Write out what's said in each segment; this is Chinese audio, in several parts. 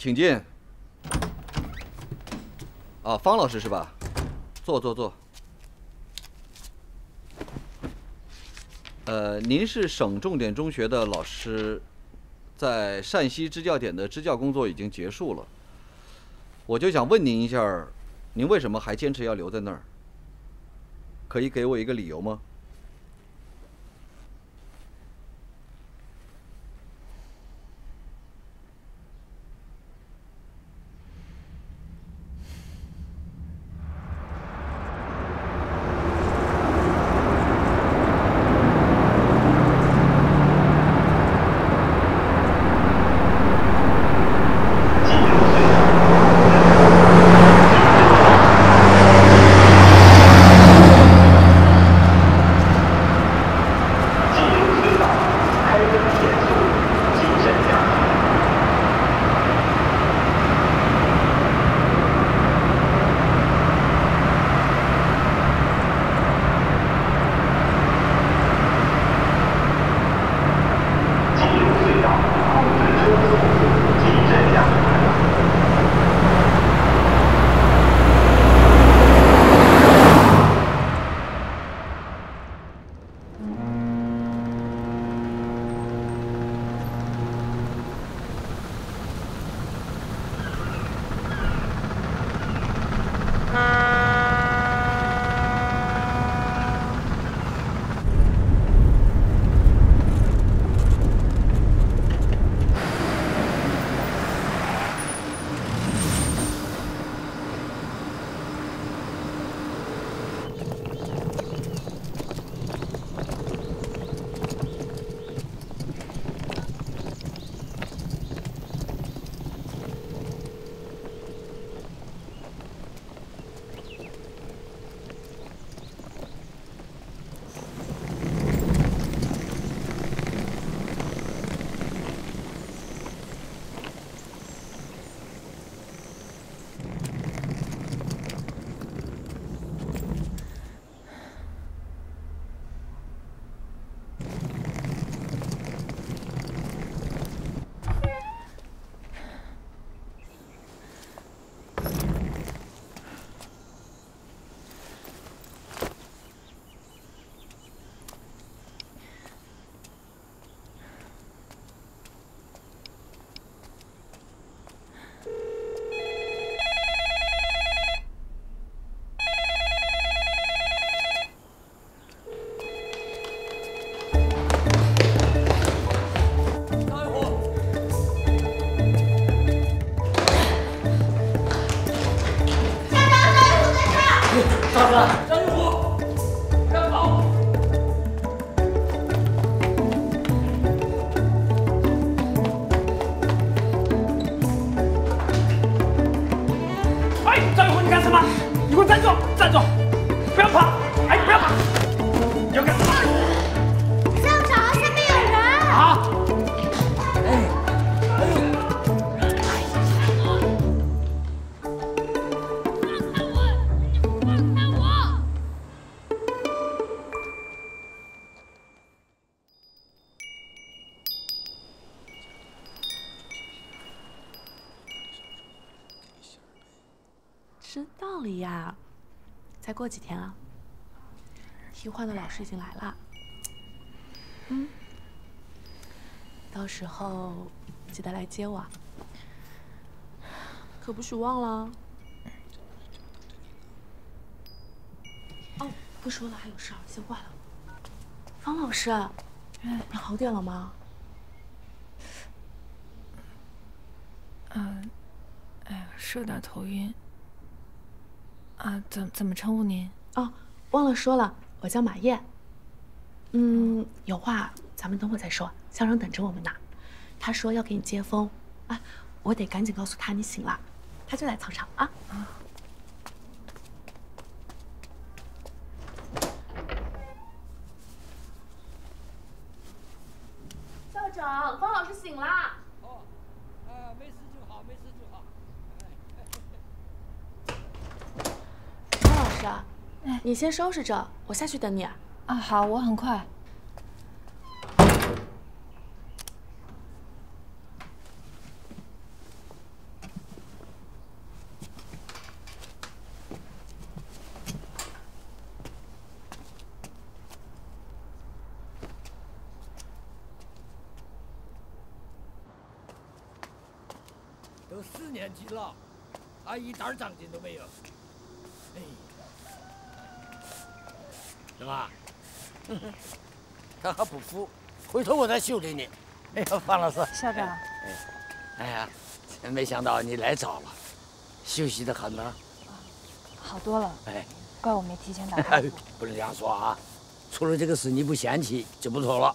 请进。啊，方老师是吧？坐坐坐。呃，您是省重点中学的老师，在陕西支教点的支教工作已经结束了。我就想问您一下，您为什么还坚持要留在那儿？可以给我一个理由吗？过几天啊，替换的老师已经来了。嗯，到时候记得来接我，可不许忘了。哦，不说了，还有事儿，先挂了。方老师，你好点了吗？嗯，哎呀，是有点头晕。啊，怎怎么称呼您？哦，忘了说了，我叫马燕。嗯，有话咱们等会再说。校长等着我们呢，他说要给你接风，啊，我得赶紧告诉他你醒了，他就在操场啊。校长，方老师醒啊，你先收拾着，我下去等你啊。好，我很快。都四年级了，他一点长进都没有。他还不服，回头我再修理你。哎呀，方老师，校长。哎，哎呀，真没想到你来早了，休息的很吗？好多了。哎，怪我没提前打招呼。不能这样说啊，出了这个事你不嫌弃就不错了。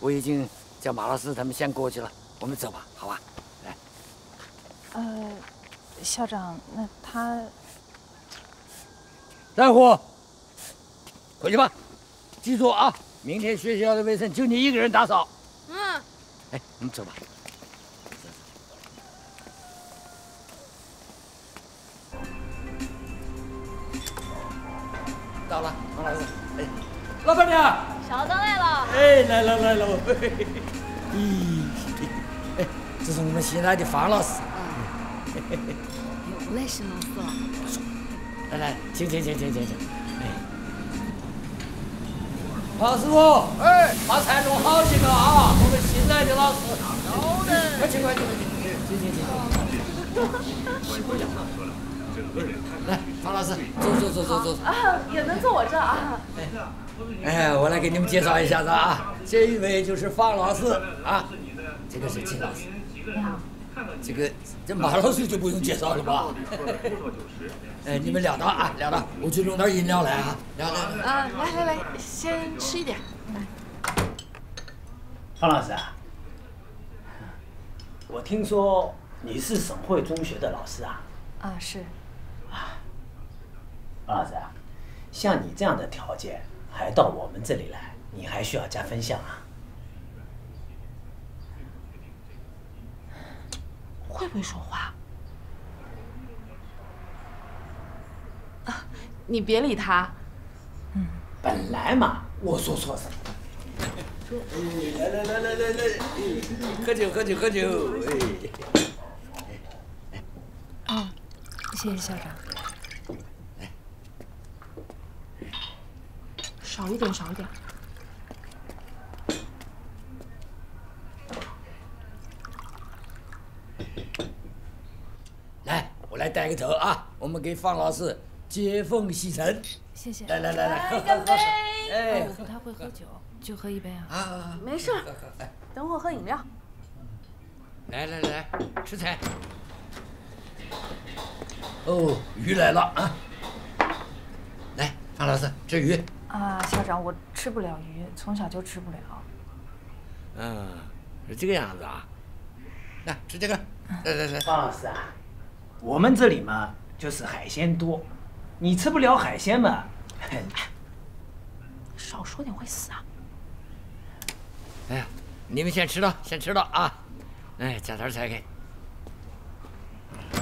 我已经叫马老师他们先过去了，我们走吧，好吧？来。呃，校长，那他。大虎，回去吧，记住啊，明天学校的卫生就你一个人打扫。嗯。哎，我们走吧。到了，王老师。哎，老板娘。小灯来了。哎，来了来了。咦，哎，这是我们新来的方老师。嗯。又来是老师了。来来，请请请请请请。哎，王师傅，哎，把菜弄好些个啊！我们新来的老师。好的。快请快请快请，请请请。来，方老师，坐坐坐坐坐。啊，也能坐我这啊。哎，我来给你们介绍一下子啊，这一位就是方老师啊，这个是秦老师。你好。这个这马老师就不用介绍了吧？哎，你们聊到啊，聊到，我去弄点饮料来啊，聊聊。啊，来来来，先吃一点。来，方老师啊，我听说你是省会中学的老师啊？啊，是。啊，方老师啊，像你这样的条件还到我们这里来，你还需要加分项啊？会不会说话？你别理他。嗯，本来嘛，我说错什么？来来来来来来，喝酒喝酒喝酒！哎，哦，谢谢校长。少一点，少一点。来带个头啊！我们给方老师接风洗尘。谢谢。来来来来，干杯！哎，我他会喝酒，就喝一杯啊。啊，没事。等会喝饮料。来来来，吃菜。哦，鱼来了啊！来，方老师吃鱼。啊，校长，我吃不了鱼，从小就吃不了。嗯，是这个样子啊。来，吃这个。来来来，方老师啊。我们这里嘛，就是海鲜多，你吃不了海鲜嘛？少说点会死啊！哎呀，你们先吃了，先吃了啊！哎，加点菜给。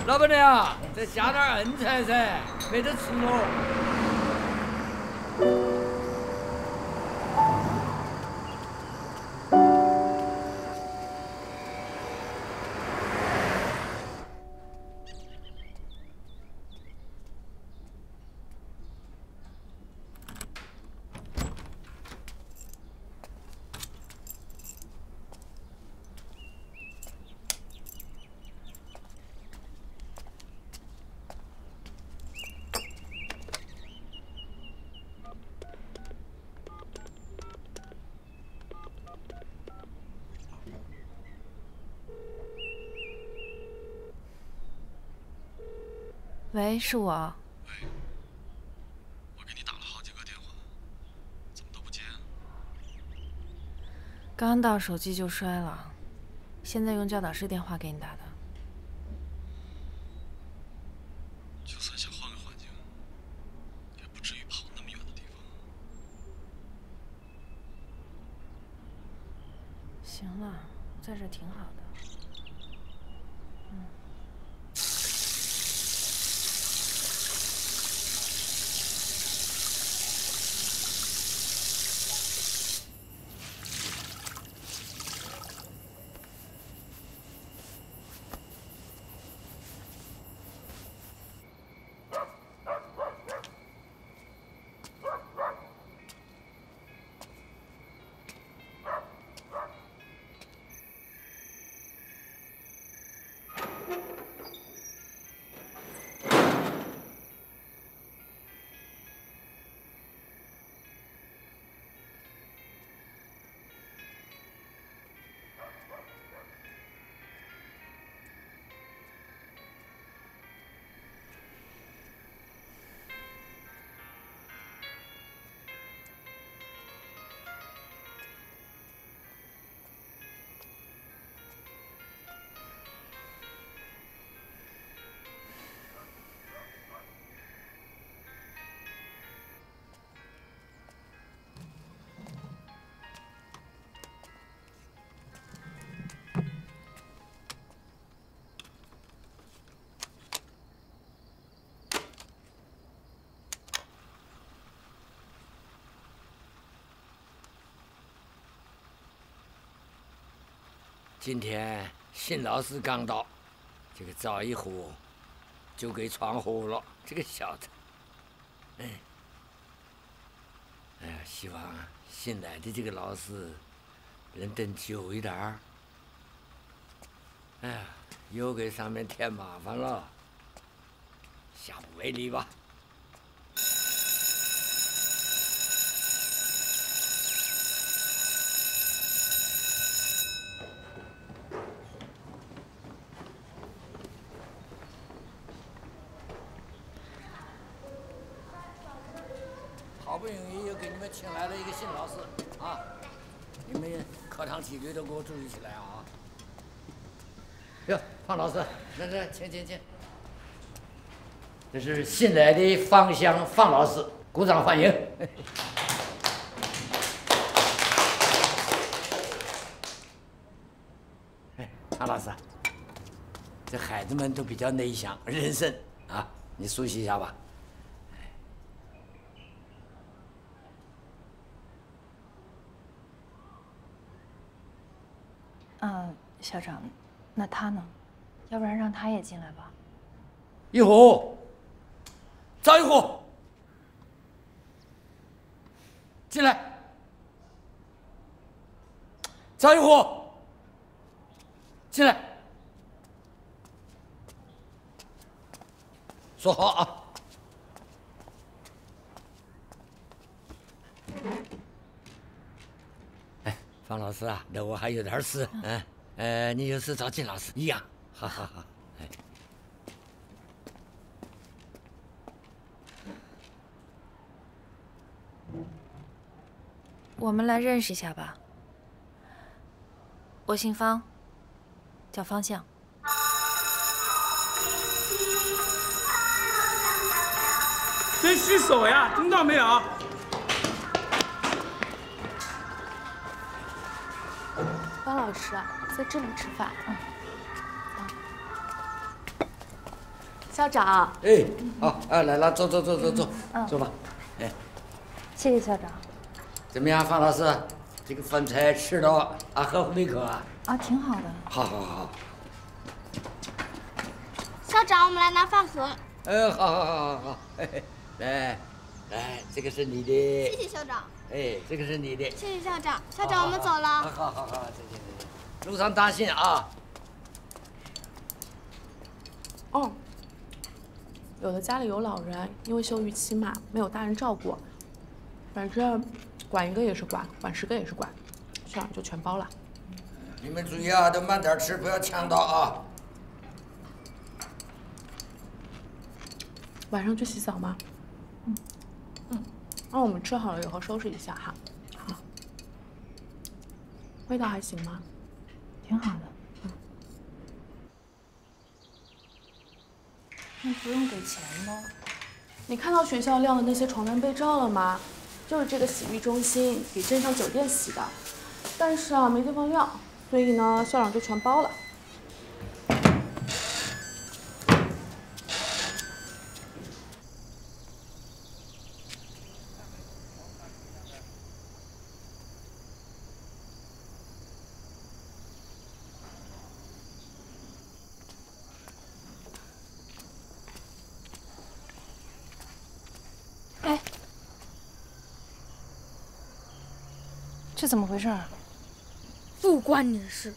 老板娘，再加点恩菜噻，没得吃喽。喂，是我。喂，我给你打了好几个电话，怎么都不接啊？刚到手机就摔了，现在用教导室电话给你打的。今天新老师刚到，这个赵一虎就给闯祸了。这个小子，哎，哎呀，希望新来的这个老师能等久一点儿。哎呀，又给上面添麻烦了，下不为例吧。好不容易又给你们请来了一个新老师啊，你们课堂纪律都给我注意起来啊！老师，来来，请请请，这是新来的方香方老师，鼓掌欢迎。哎，方老师，这孩子们都比较内向、人生啊，你熟悉一下吧。嗯，校长，那他呢？要不然让他也进来吧。一虎，张一虎，进来。张一虎，进来。坐好啊。哎，方老师啊，那我还有点事，嗯，呃，你有事找金老师一样。好好好，哎，我们来认识一下吧。我姓方，叫方向。先洗手呀，听到没有？方老师在这里吃饭。嗯。校长，哎，好，哎，来了，坐坐坐坐坐，坐吧，哎，谢谢校长。怎么样，方老师，这个饭菜吃的啊合乎胃口啊？啊，挺好的。好好好。校长，我们来拿饭盒。哎，好好好好好，来，来，这个是你的。谢谢校长。哎，这个是你的。谢谢校长，校长，我们走了。好好好，再见再见，路上当心啊。哦。有的家里有老人，因为休渔期嘛，没有大人照顾，反正管一个也是管，管十个也是管，这样就全包了。你们注意啊，都慢点吃，不要呛到啊。晚上去洗澡吗？嗯嗯，那我们吃好了以后收拾一下哈。好。味道还行吗？挺好的。那不用给钱吗？你看到学校晾的那些床单被罩了吗？就是这个洗浴中心给镇上酒店洗的，但是啊没地方晾，所以呢校长就全包了。这怎么回事？不关你的事。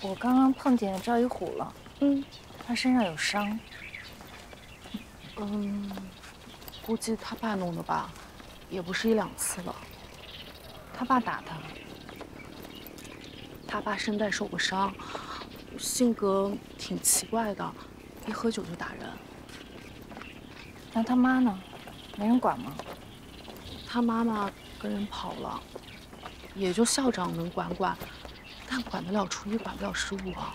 我刚刚碰见赵一虎了，嗯，他身上有伤，嗯，估计他爸弄的吧，也不是一两次了。他爸打他。他爸声带受过伤，性格挺奇怪的，一喝酒就打人。那他妈呢？没人管吗？他妈妈跟人跑了，也就校长能管管，但管得了初一，管不了十五啊。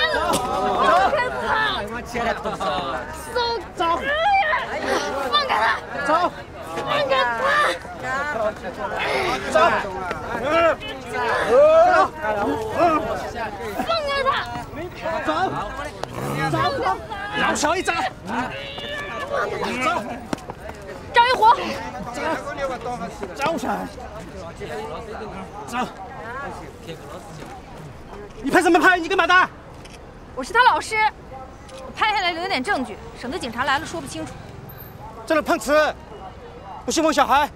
走，走，放开他！走，放开他！走，放开他！走，走，老少一战。走，张一虎，走起来！走。你拍什么拍？你干嘛的？我是他！老师，拍下来留点证据，省得警察来了说不清楚。在那碰瓷，不信问小孩。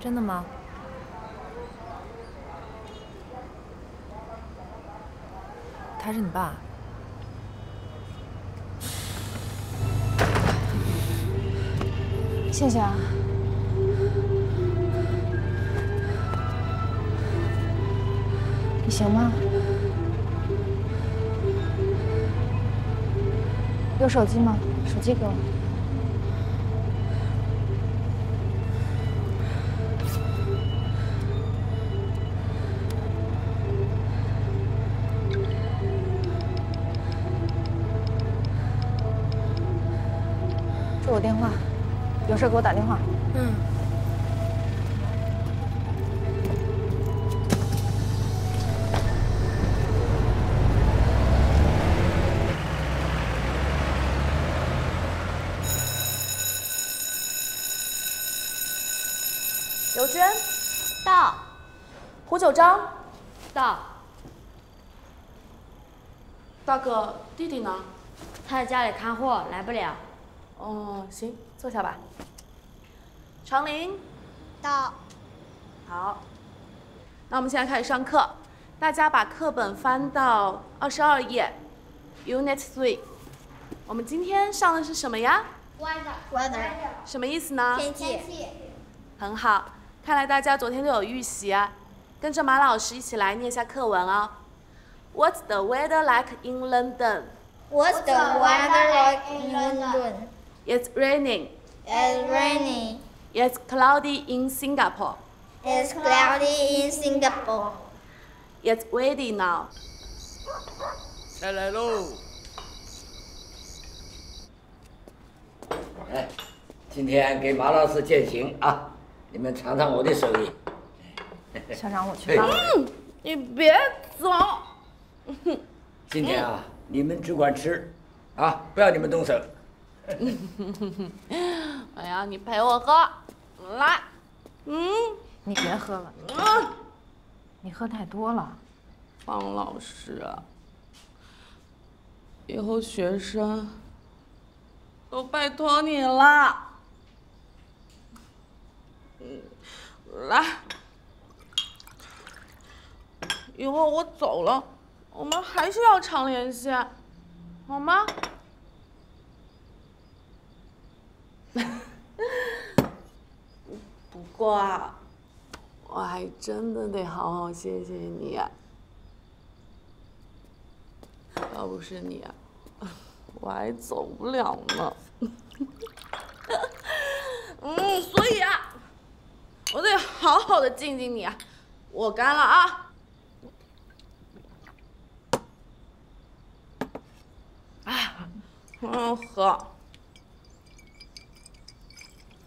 真的吗？他是你爸？谢谢啊。你行吗？有手机吗？手机给我。这我电话，有事给我打电话。胡九章，到，大哥，弟弟呢？他在家里看货，来不了。哦，行，坐下吧。长林，到，好。那我们现在开始上课，大家把课本翻到二十二页，Unit Three。我们今天上的是什么呀？weather，什么意思呢？天气，很好，看来大家昨天都有预习啊。跟着马老师一起来念一下课文啊、What's the weather like in London? What's the weather like in London? It's raining. It's raining. It's cloudy in Singapore. It's cloudy in Singapore. It's windy now. 再来喽！哎，今天给马老师践行啊，你们尝尝我的手艺。校长，我去吧。你别走。今天啊，你们只管吃，啊，不要你们动手。我要，你陪我喝，来。嗯，你别喝了，嗯，你喝太多了。方老师啊，以后学生都拜托你了。嗯，来，以后我走了，我们还是要常联系，好吗？不过啊，我还真的得好好谢谢你啊。要不是你啊，我还走不了呢。嗯，所以啊，我得好好的敬敬你啊。我干了。啊，嗯，喝。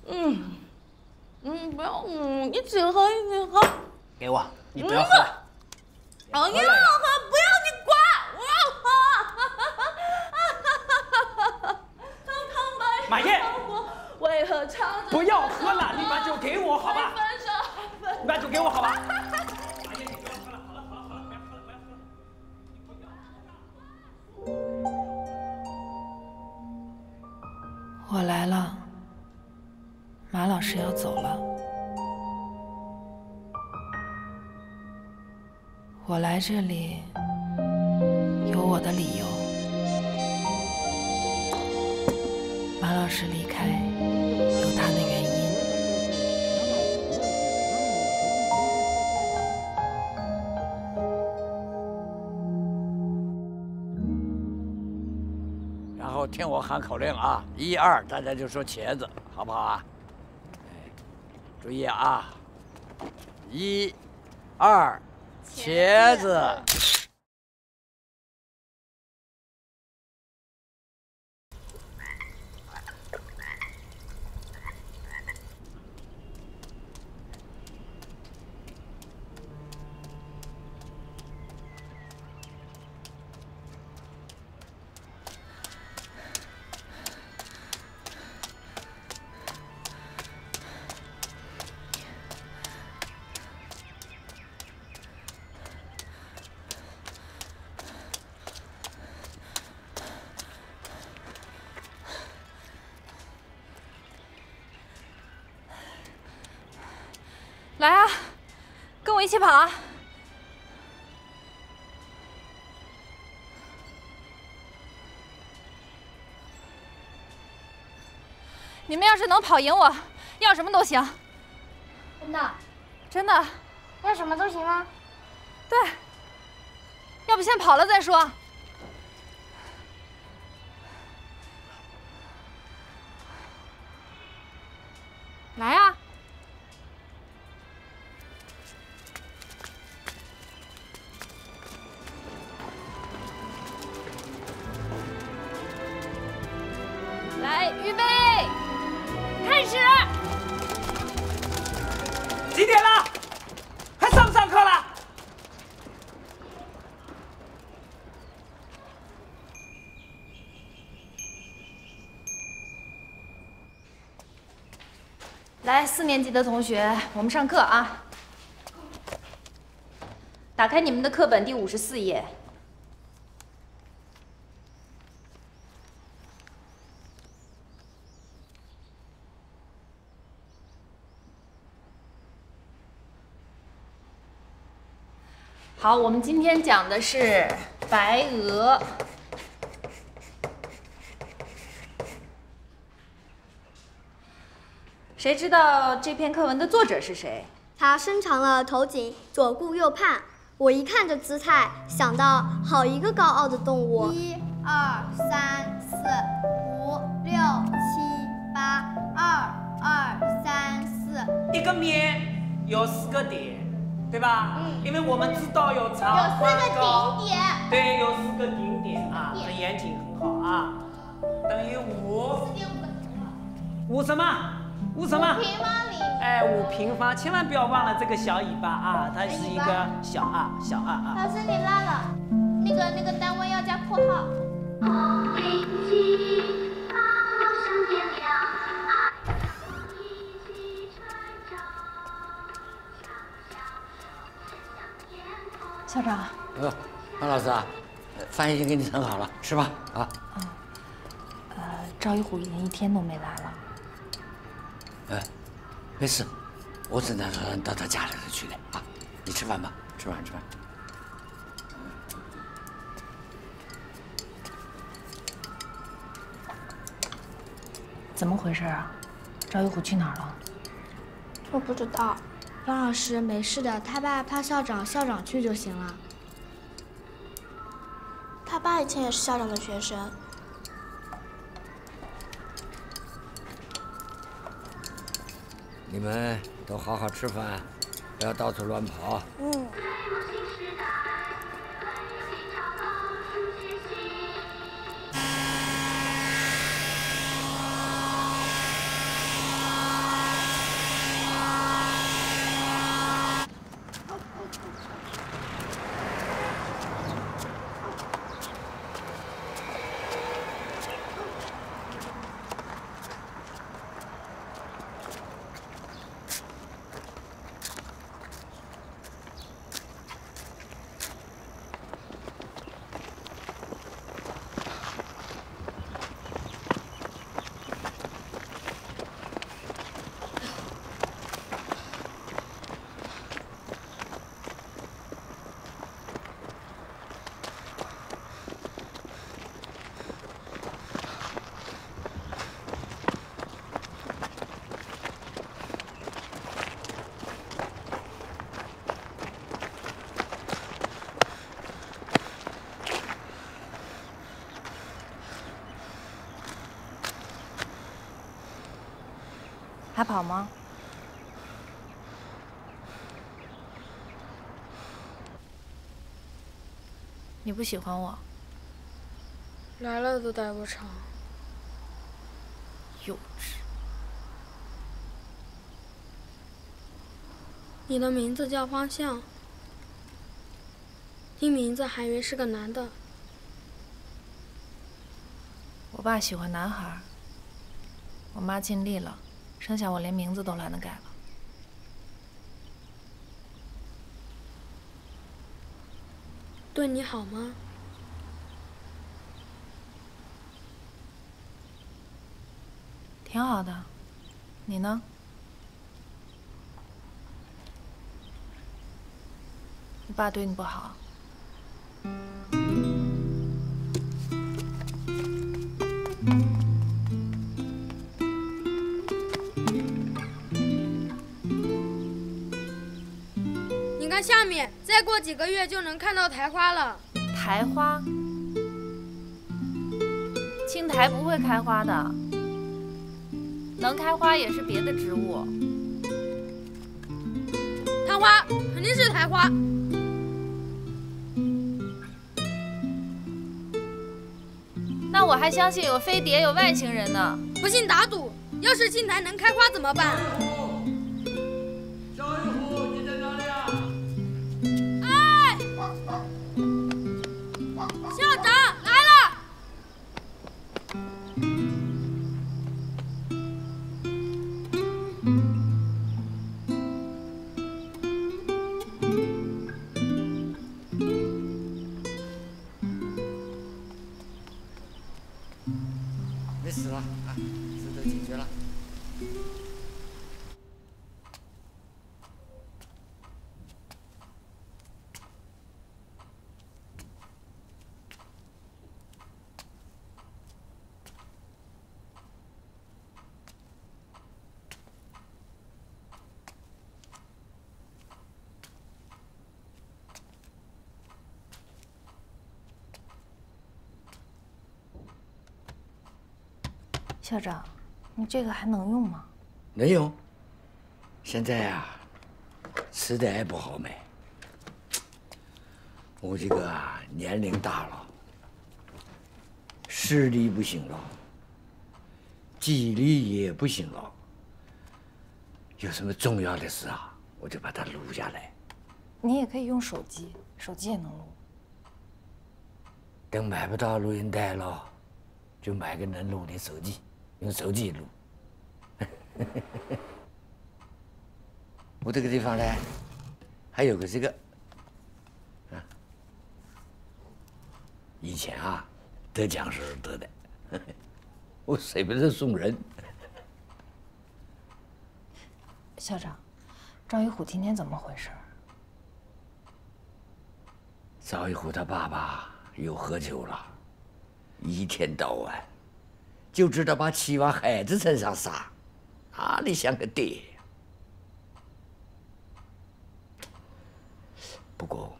嗯，嗯，不要，嗯，一起喝，一起喝。给我，你不要喝了。我要喝，不要你管，我要喝。康康吧，马燕，为何唱着不要喝了，你把酒给我好吧？分手，分你把酒给我好吧？我来了，马老师要走了。我来这里有我的理由。马老师离开听我喊口令啊，一二，大家就说茄子，好不好啊？注意啊，一、二，茄子。要是能跑赢我，要什么都行。真的？真的？要什么都行吗？对。要不先跑了再说。来，四年级的同学，我们上课啊！打开你们的课本第五十四页。好，我们今天讲的是白鹅。谁知道这篇课文的作者是谁？他伸长了头颈，左顾右盼。我一看这姿态，想到好一个高傲的动物。一、二、三、四、五、六、七、八，二、二、三、四。一个面有四个点，对吧？嗯。因为我们知道有长、有四个顶点。对，有四个顶点啊，很严谨很好啊。等于五。四点五个。五什么？五什么？五平方厘米。哎，五平方，千万不要忘了这个小尾巴啊，它是一个小啊，小啊啊。老师你落了，那个那个单位要加括号。校长。哎呦，潘老师啊，饭已经给你盛好了，吃吧啊。嗯。呃，赵一虎已经一天都没来了。哎，没事，我只能说到他家里头去的啊。你吃饭吧，吃饭吃饭。怎么回事啊？赵玉虎去哪儿了？我不知道。方老师，没事的，他爸怕校长，校长去就行了。他爸以前也是校长的学生。你们都好好吃饭，不要到处乱跑。嗯。还跑吗？你不喜欢我？来了都待不长。幼稚。你的名字叫方向。听名字还以为是个男的。我爸喜欢男孩我妈尽力了。生下我连名字都懒得改了。对你好吗？挺好的，你呢？你爸对你不好？下面，再过几个月就能看到苔花了。苔花？青苔不会开花的，能开花也是别的植物。昙花，肯定是苔花。那我还相信有飞碟，有外星人呢。不信打赌，要是青苔能开花怎么办？校长，你这个还能用吗？能用。现在啊、吃的也不好买。我这个啊年龄大了，视力不行了，记忆力也不行了。有什么重要的事啊，我就把它录下来。你也可以用手机，手机也能录。等买不到录音带了，就买个能录的手机，用手机录。我这个地方呢，还有个这个，啊，以前啊得奖时候得的，我舍不得送人。校长，赵一虎今天怎么回事？赵一虎他爸爸又喝酒了，一天到晚就知道把气往孩子身上撒，哪里像个爹？不过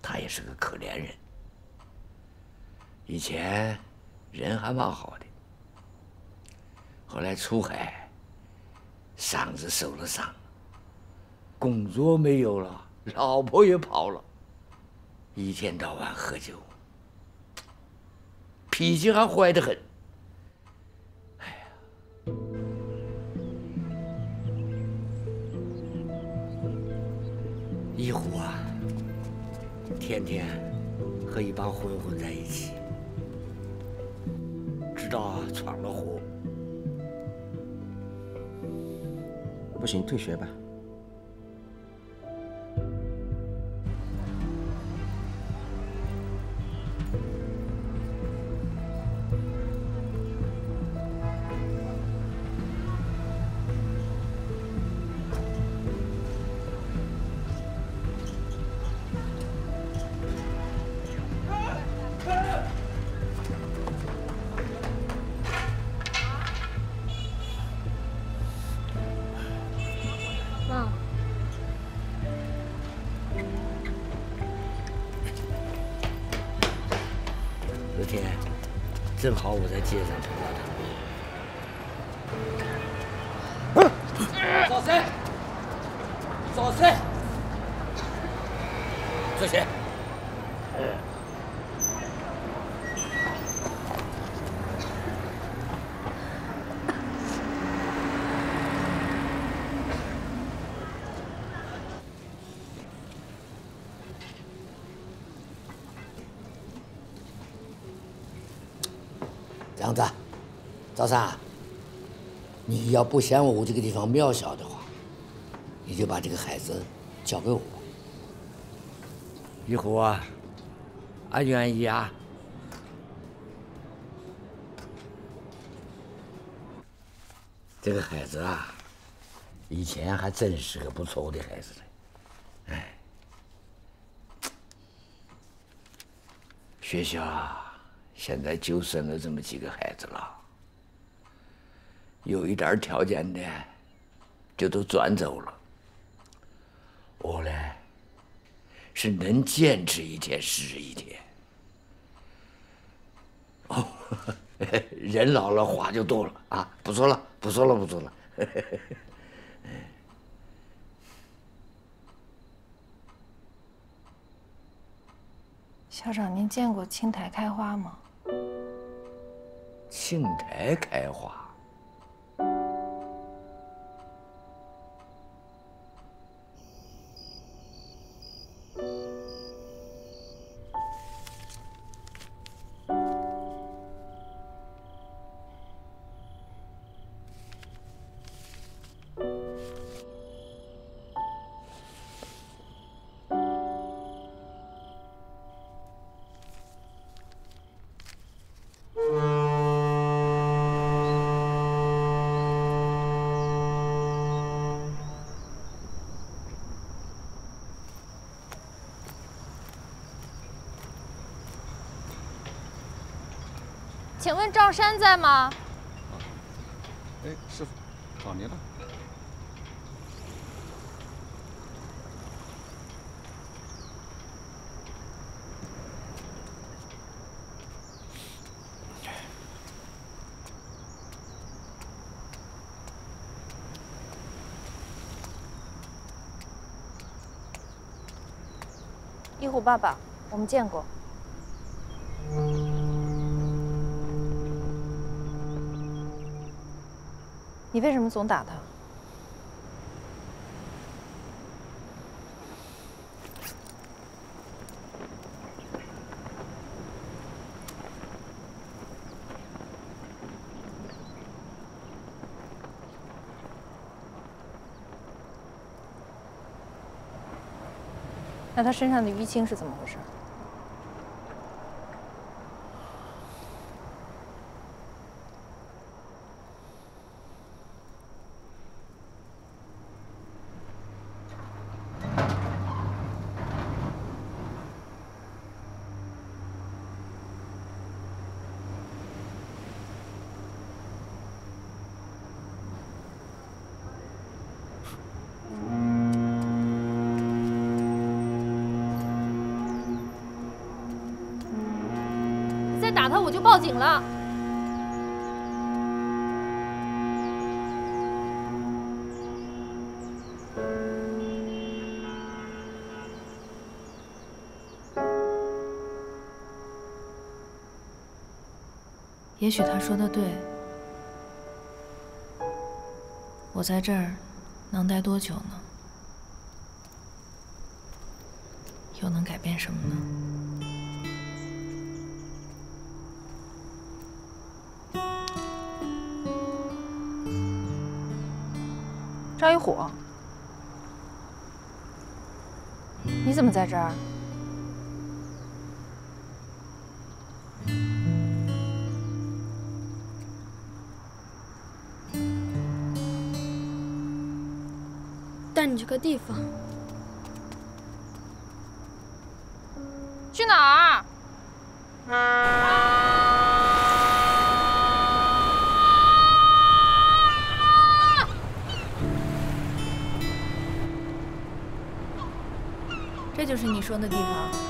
他也是个可怜人，以前人还蛮好的，后来出海，嗓子受了伤，工作没有了，老婆也跑了。一天到晚喝酒，脾气还坏得很。一虎啊，天天和一帮混混在一起，直到闯了祸。不行，退学吧。正好我在街上碰到他。找谁？找谁？这些。这样子，赵三，你要不嫌我这个地方渺小的话，你就把这个孩子交给我。以后啊，俺愿意啊。这个孩子啊，以前还真是个不错的孩子呢，哎。学校啊，现在就剩了这么几个孩子了，有一点条件的就都转走了。我呢，是能坚持一天是一天。哦，人老了话就多了啊！不说了，不说了，不说了。校长，您见过青苔开花吗？青苔开花。问赵山在吗？哎，师傅，找您了。一虎爸爸，我们见过。你为什么总打他？那他身上的淤青是怎么回事？了。也许他说的对，我在这儿能待多久呢？又能改变什么呢？火，你怎么在这儿？带你去个地方。就是你说的地方。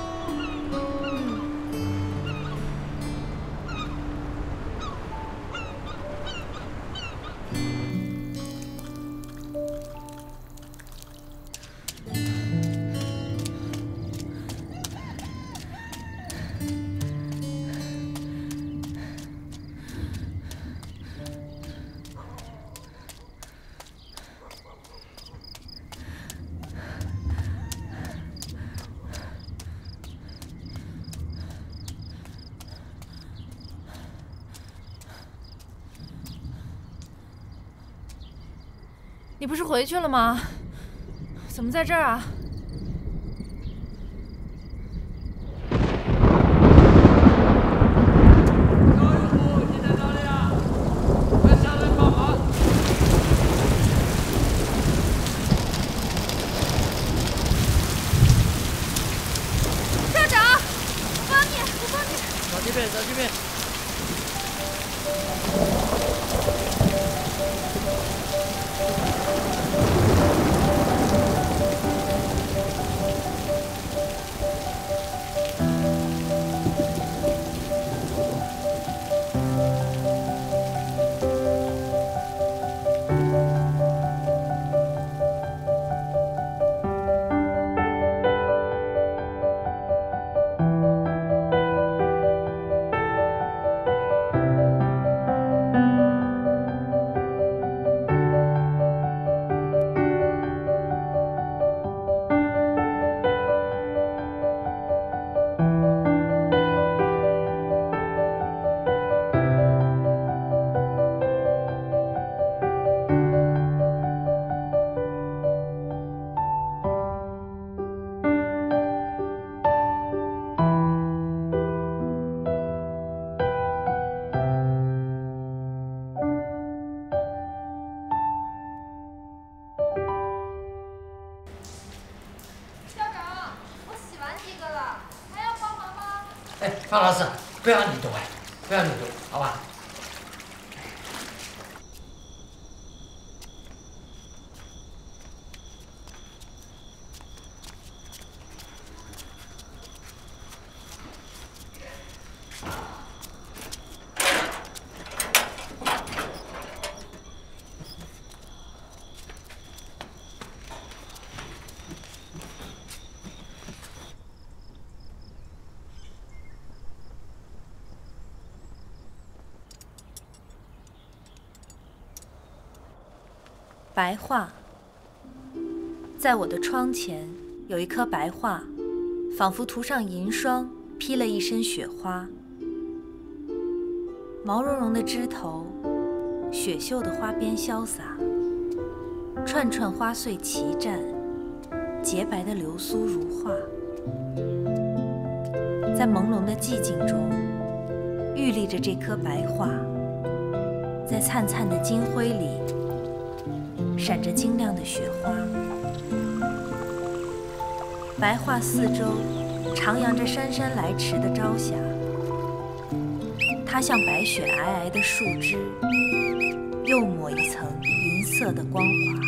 不是回去了吗？怎么在这儿啊？方老师，不要你动哎，不要你动，好吧？白桦，在我的窗前有一棵白桦，仿佛涂上银霜，披了一身雪花。毛茸茸的枝头，雪绣的花边潇洒，串串花穗齐绽，洁白的流苏如画。在朦胧的寂静中，玉立着这棵白桦，在灿灿的金辉里。闪着晶亮的雪花，白桦四周徜徉着姗姗来迟的朝霞。它像白雪皑皑的树枝，又抹一层银色的光华。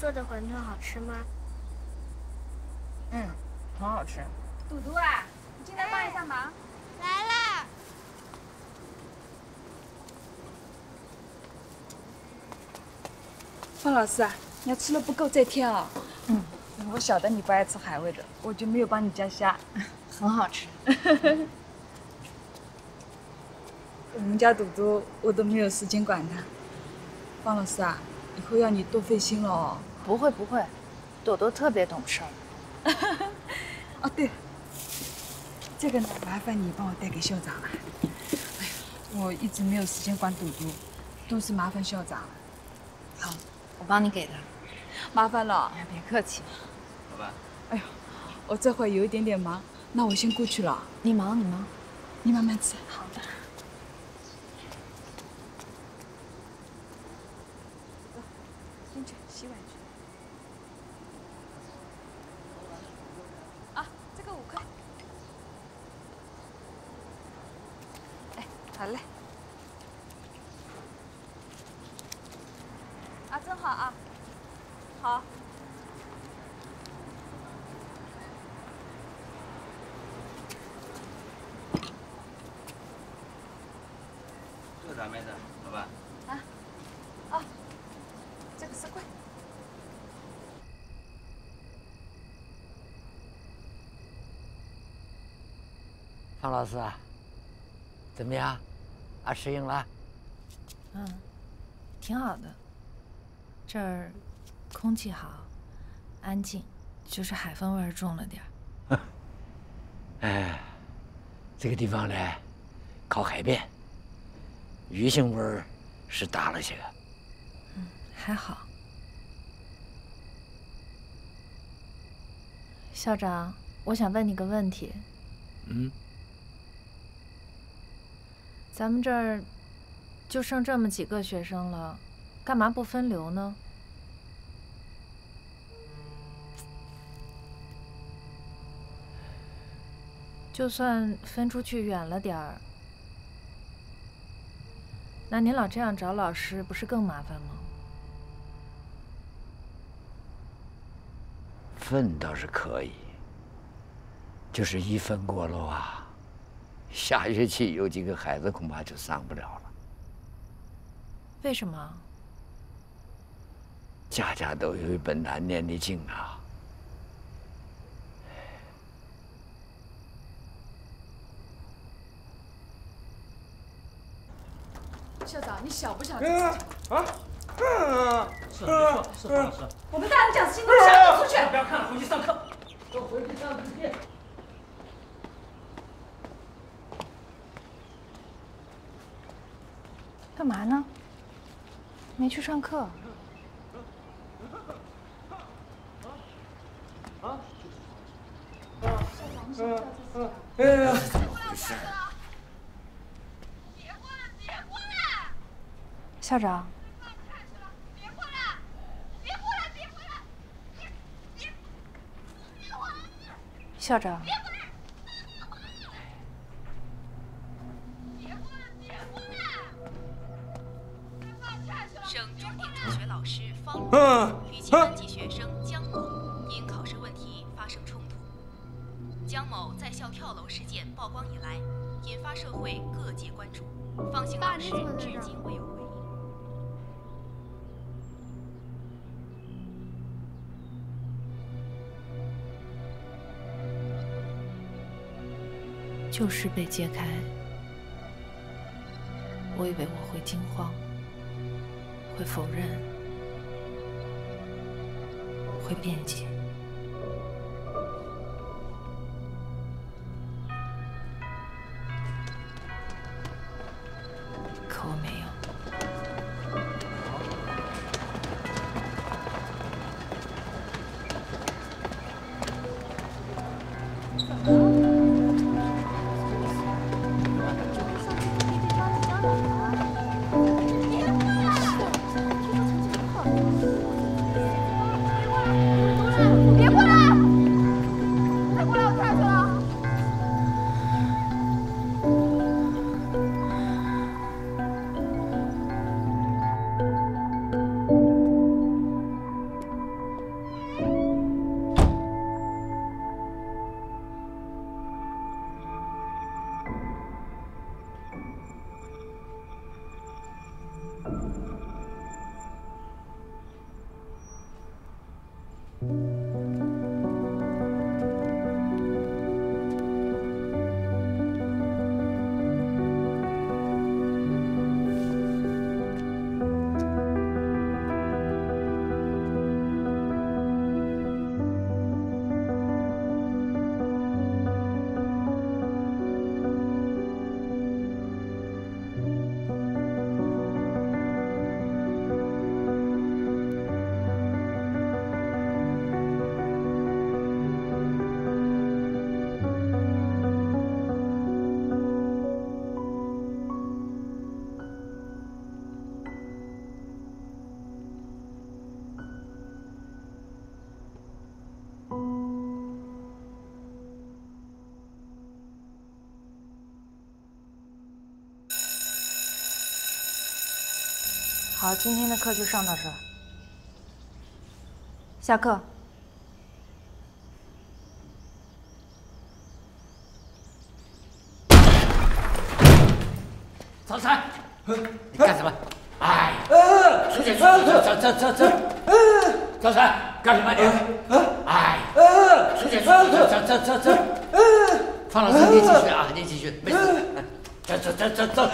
做的馄饨好吃吗？嗯，很好吃。嘟嘟啊，你进来帮一下忙。来啦！方老师啊，你要吃了不够再添哦。嗯，我晓得你不爱吃海味的，我就没有帮你加虾。很好吃。我们家嘟嘟，我都没有时间管他。方老师啊，以后要你多费心了哦。不会不会，朵朵特别懂事儿。哦，对了，这个呢，麻烦你帮我带给校长了。哎呀，我一直没有时间管朵朵，都是麻烦校长。好，我帮你给的。麻烦了。哎，别客气。老板。哎呦，我这会有一点点忙，那我先过去了。你忙你忙，你慢慢吃。好的。进去洗碗去。啊，这个五颗。打分好啊。好。这咋卖的，老板？啊，哦，这个是贵。方老师啊，怎么样？啊，适应了？嗯，挺好的。这儿空气好，安静，就是海风味儿重了点儿。哎，这个地方呢，靠海边，鱼腥味儿是大了些。嗯，还好。校长，我想问你个问题。嗯。咱们这儿就剩这么几个学生了，干嘛不分流呢？就算分出去远了点儿，那您老这样找老师，不是更麻烦吗？分倒是可以，就是一分过了啊。下学期有几个孩子恐怕就上不了了。为什么？家家都有一本难念的经啊。校长，你晓不晓得？啊啊！是没错，是方老师。我们大人讲的清楚，下走出去！不要看了，回去上课。都回去上课去。干嘛呢？没去上课。啊？嗯嗯嗯，哎呀！怎么回事？校长。校长。与其班级学生江某因考试问题发生冲突。江某在校跳楼事件曝光以来，引发社会各界关注。方兴老师至今未有回应。旧事被揭开，我以为我会惊慌，会否认，会辩解，好，今天的课就上到这儿。下课。早餐，你干什么？哎，出去，出去，走走走走。早餐，干什么你？哎，出去，出去，走走走走。方老师，你继续啊，你继续，没事。走走走走走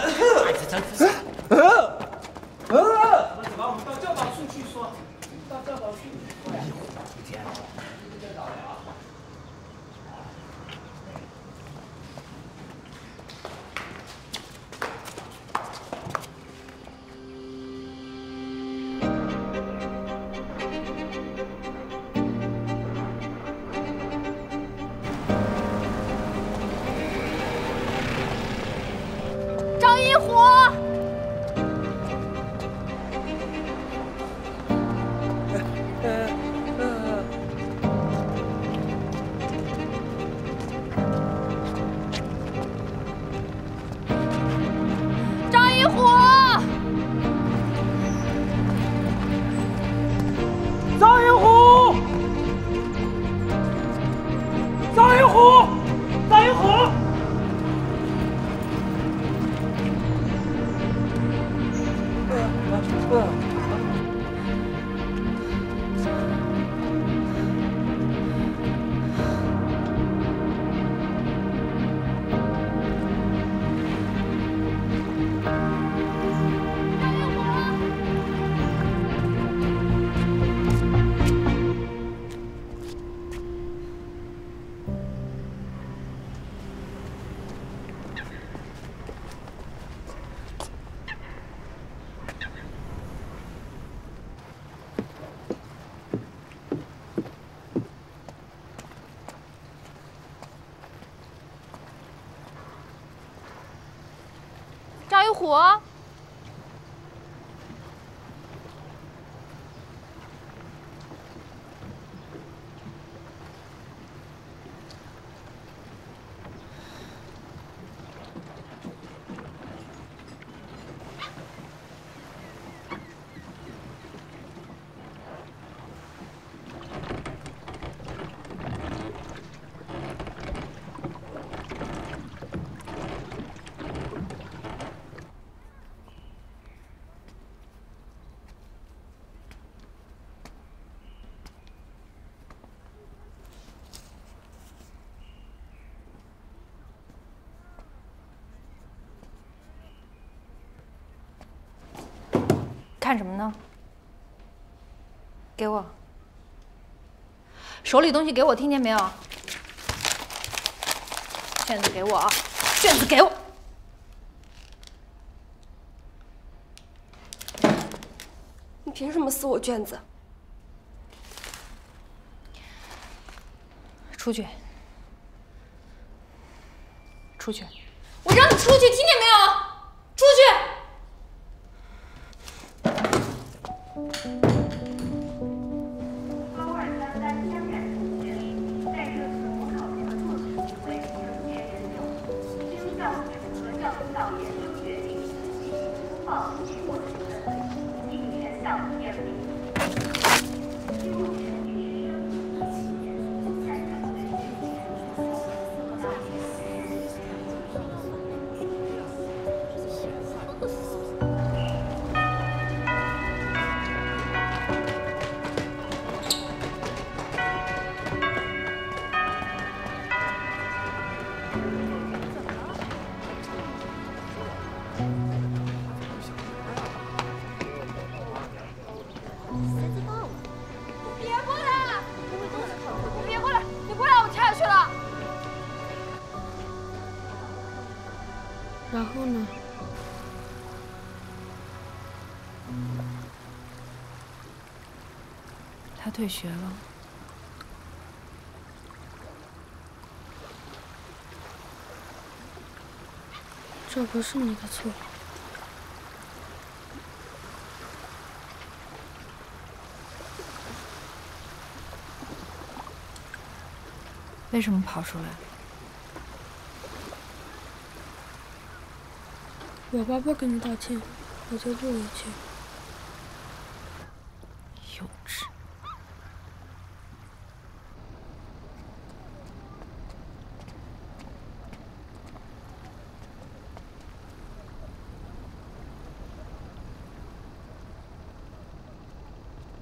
看什么呢？给我，手里东西给我，听见没有？卷子给我啊！卷子给我！你凭什么撕我卷子？出去！出去！我让你出去，听退学了。这不是你的错。为什么跑出来？我爸不跟你道歉，我就不委屈。幼稚。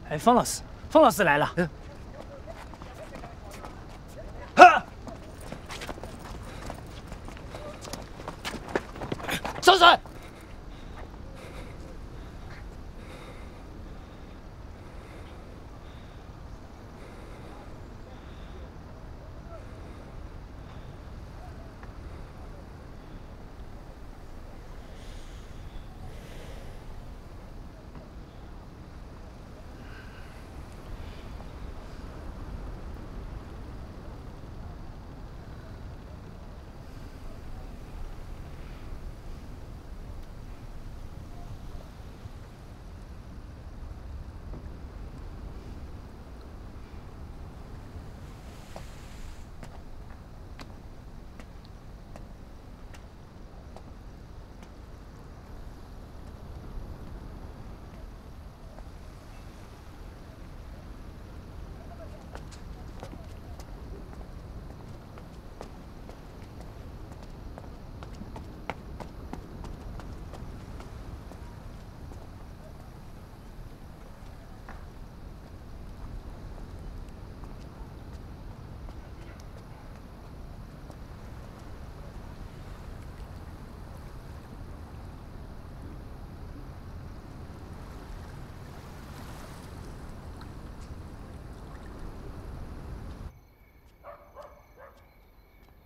哎，方老师，方老师来了。收水！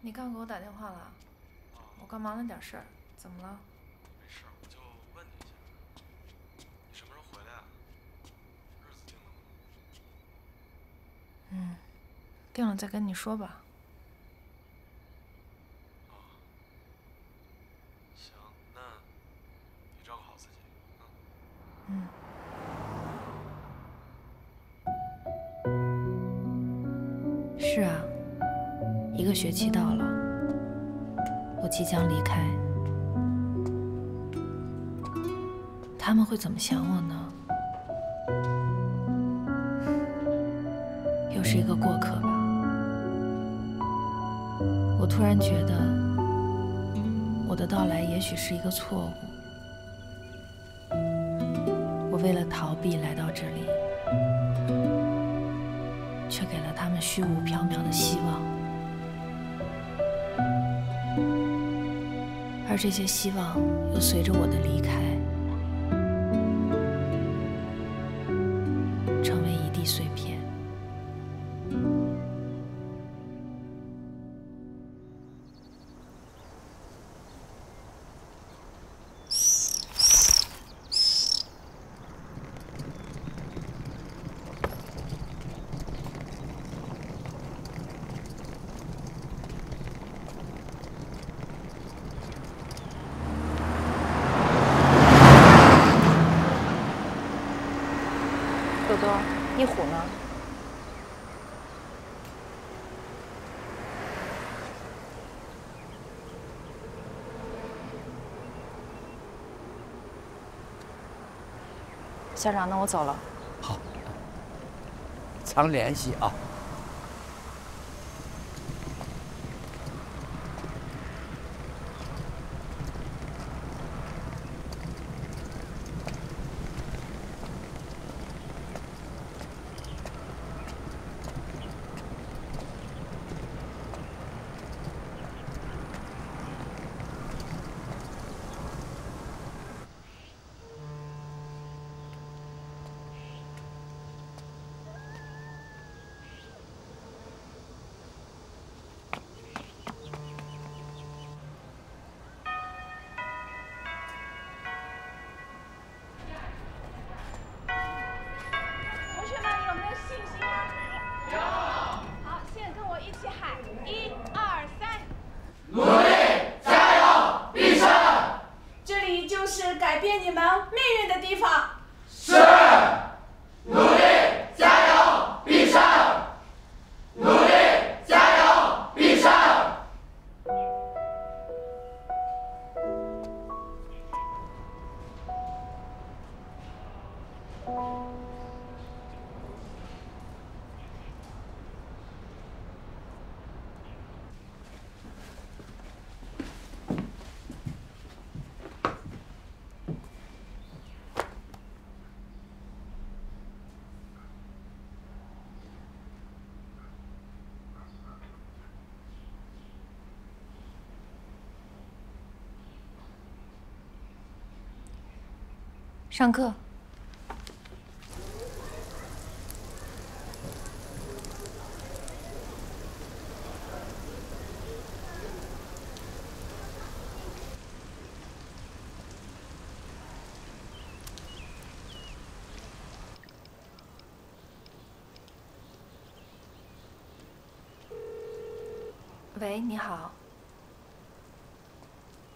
你刚给我打电话了，我刚忙了点事儿，怎么了？没事，我就问你一下，你什么时候回来啊？日子定了吗？嗯，定了再跟你说吧。行，那你照顾好自己，嗯。是啊，一个学期到即将离开，他们会怎么想我呢？又是一个过客吧。我突然觉得，我的到来也许是一个错误。我为了逃避来到这里，却给了他们虚无缥缈的希望，这些希望又随着我的离开，校长，那我走了。好常联系啊。上课。喂，你好。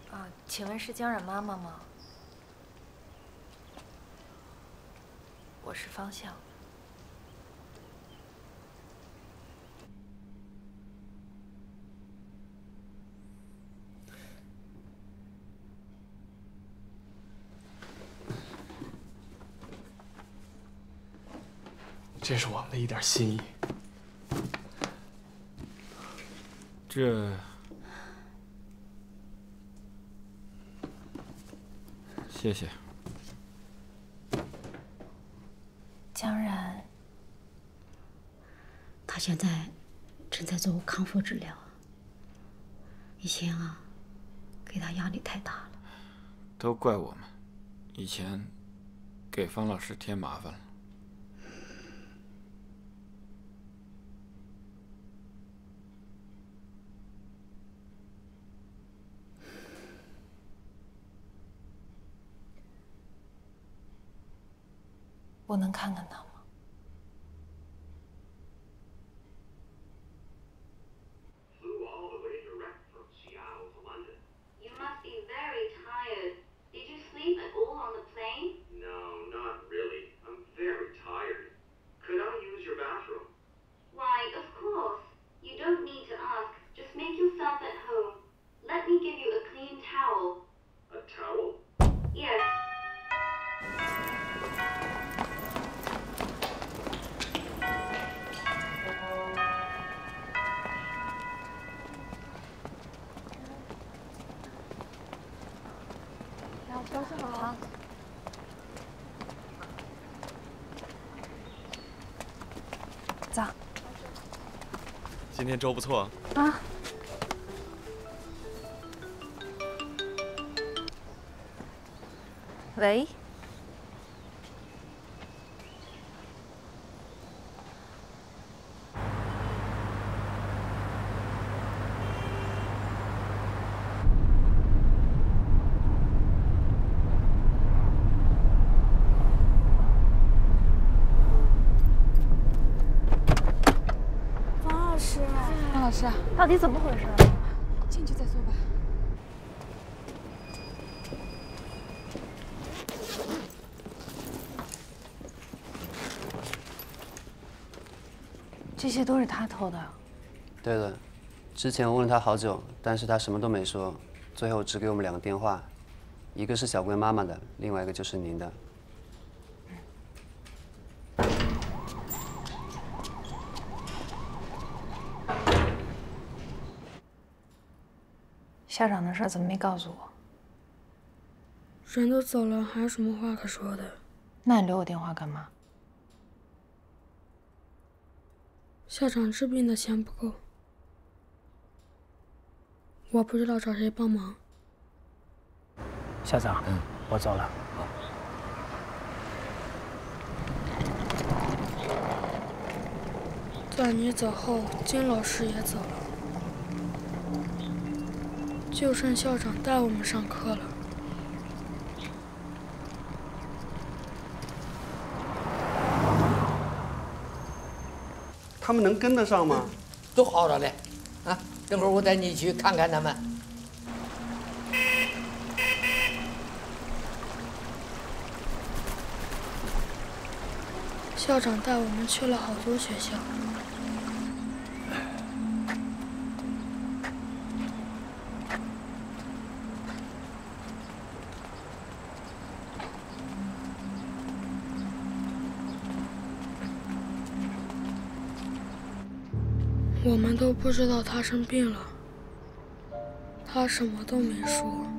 啊，请问是江冉妈妈吗？我是方向。这是我们的一点心意。这谢谢。江然，他现在正在做康复治疗。以前啊，给他压力太大了。都怪我们，以前给方老师添麻烦了。我能看看他今天粥不错。啊。喂。方老师，方老师，到底怎么回事？进去再说吧。这些都是他偷的。对了，之前我问了他好久，但是他什么都没说，最后只给我们两个电话，一个是小龟妈妈的，另外一个就是您的。校长的事怎么没告诉我？人都走了，还有什么话可说的？那你留我电话干嘛？校长治病的钱不够，我不知道找谁帮忙。校长，嗯，我走了。在你走后，金老师也走了，就剩校长带我们上课了。他们能跟得上吗？都好着嘞，啊，等会儿我带你去看看他们。校长带我们去了好多学校。都不知道他生病了，他什么都没说。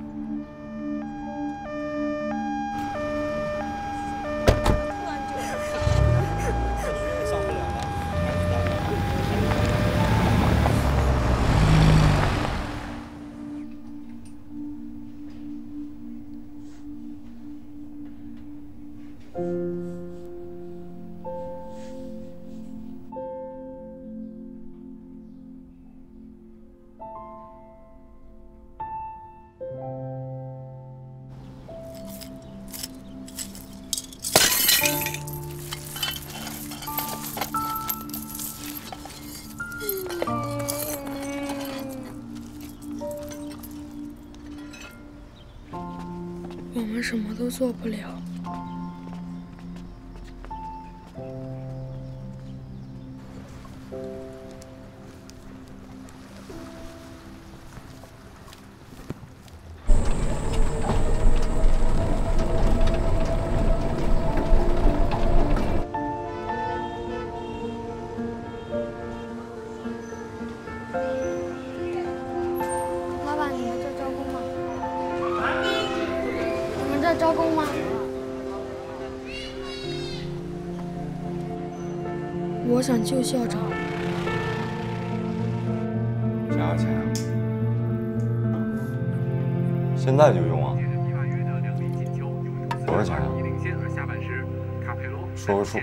做不了。救校长。加个钱啊？现在就用啊？多少钱啊？说个数，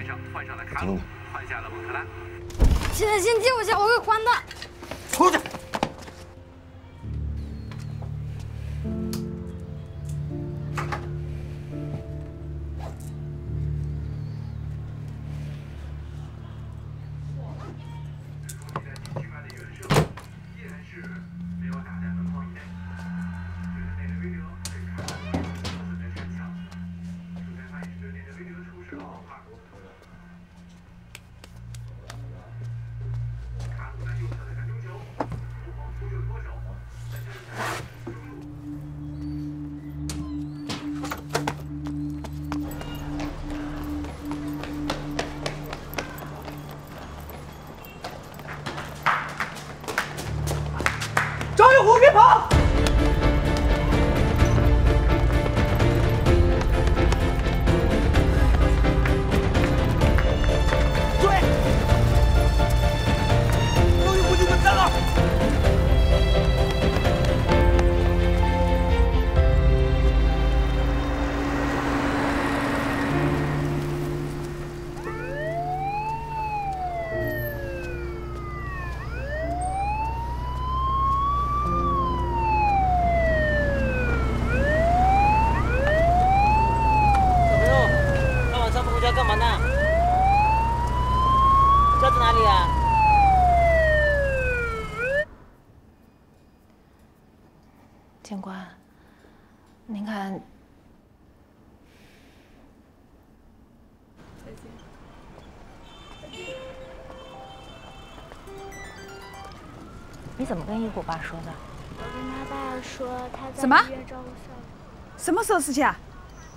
你怎么跟一虎爸说的？我跟他爸说他在什么医院照顾校长。什么时候事情啊？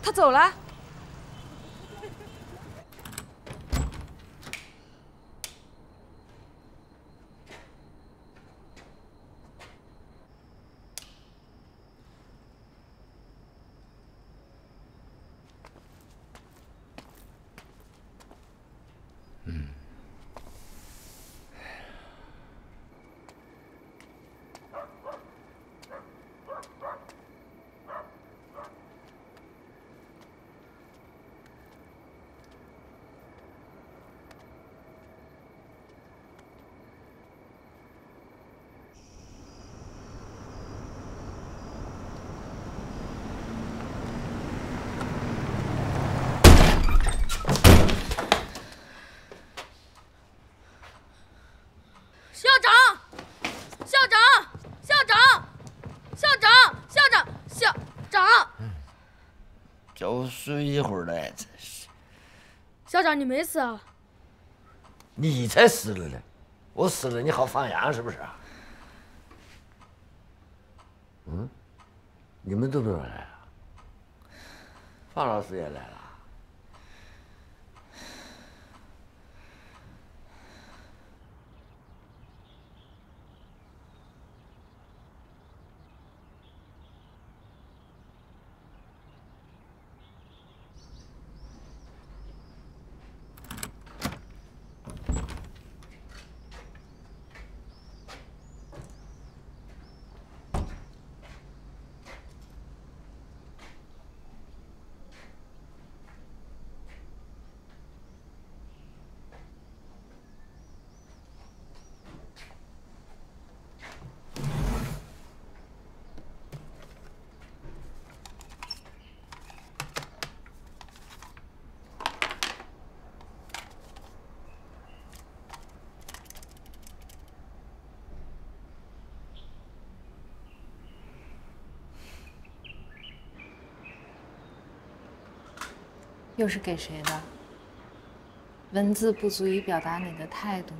他走了？校长，校长，校长，校长，校长，校长，叫我睡一会儿嘞，真是。校长，你没死啊？你才死了呢，我死了你好放羊是不是？嗯，你们都都来啊，范老师也来了。又是给谁的？文字不足以表达你的态度。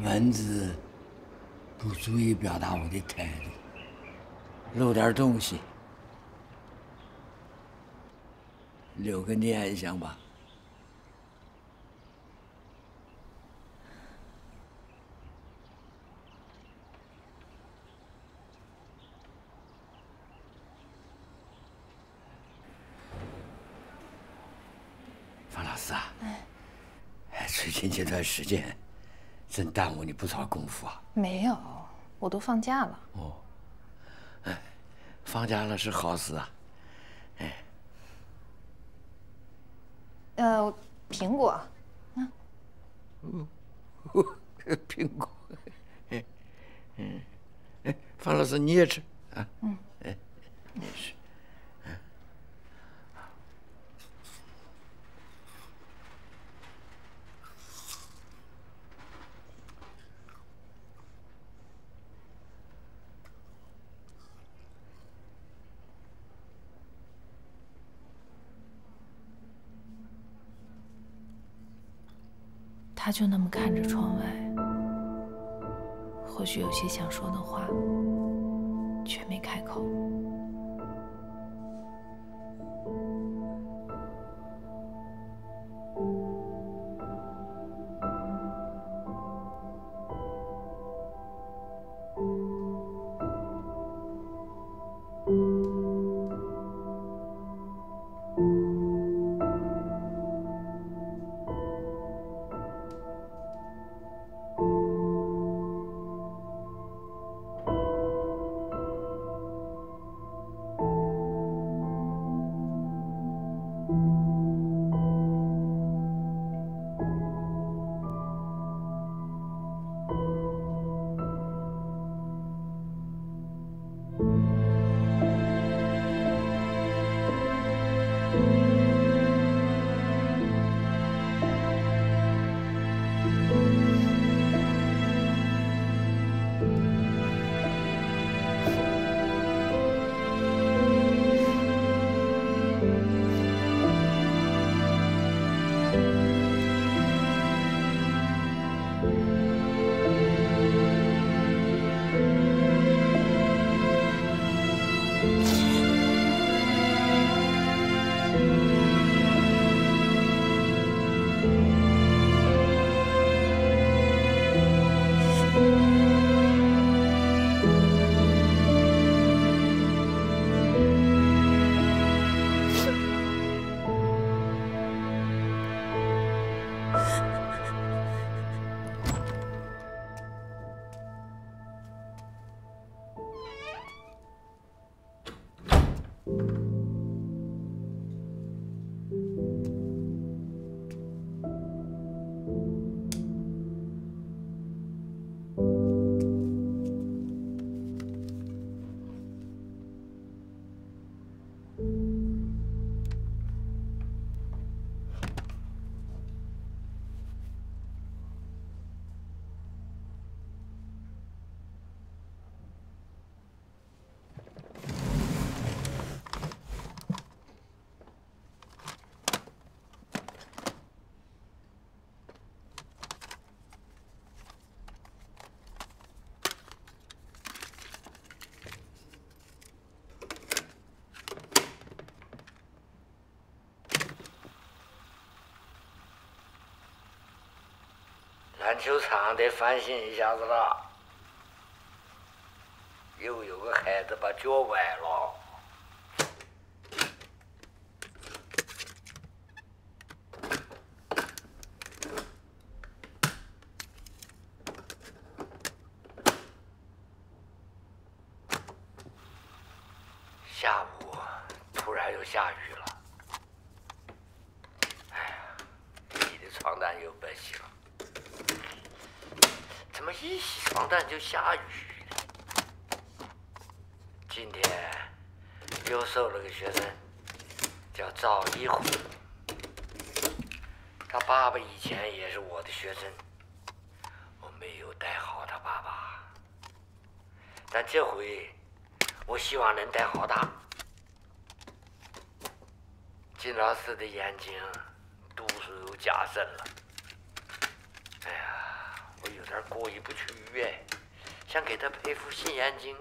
文字不足以表达我的态度，露点东西，留个念想吧。方老师啊，哎，最近这段时间真耽误你不少功夫啊。没有，我都放假了。哦，哎，放假了是好事啊。哎，呃，苹果，嗯，苹果，哎，嗯，哎，方老师你也吃啊？嗯，就那么看着窗外，或许有些想说的话，却没开口。篮球场得翻新一下子了，又有个孩子把脚崴了。下午突然又下雨了，哎呀，洗的床单又白洗了。怎么一洗床单就下雨？今天又收了个学生，叫赵一虎。他爸爸以前也是我的学生，我没有带好他爸爸，但这回我希望能带好他。金老师的眼睛度数又加深了。哎呀，我有点过意不去哎，想给他配副新眼睛。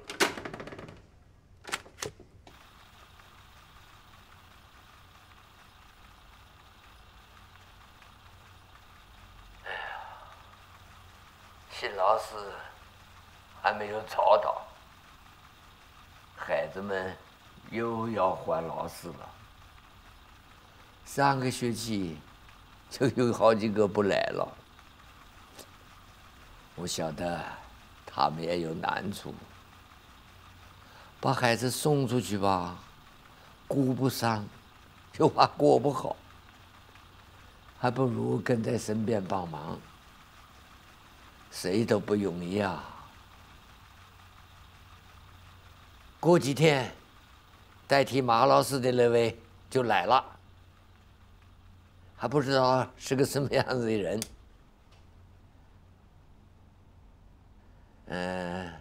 哎呀，新老师还没有找到，孩子们又要换老师了。上个学期就有好几个不来了，我晓得他们也有难处。把孩子送出去吧，顾不上，又怕过不好，还不如跟在身边帮忙。谁都不容易啊！过几天，代替马老师的那位就来了。还不知道是个什么样子的人。嗯，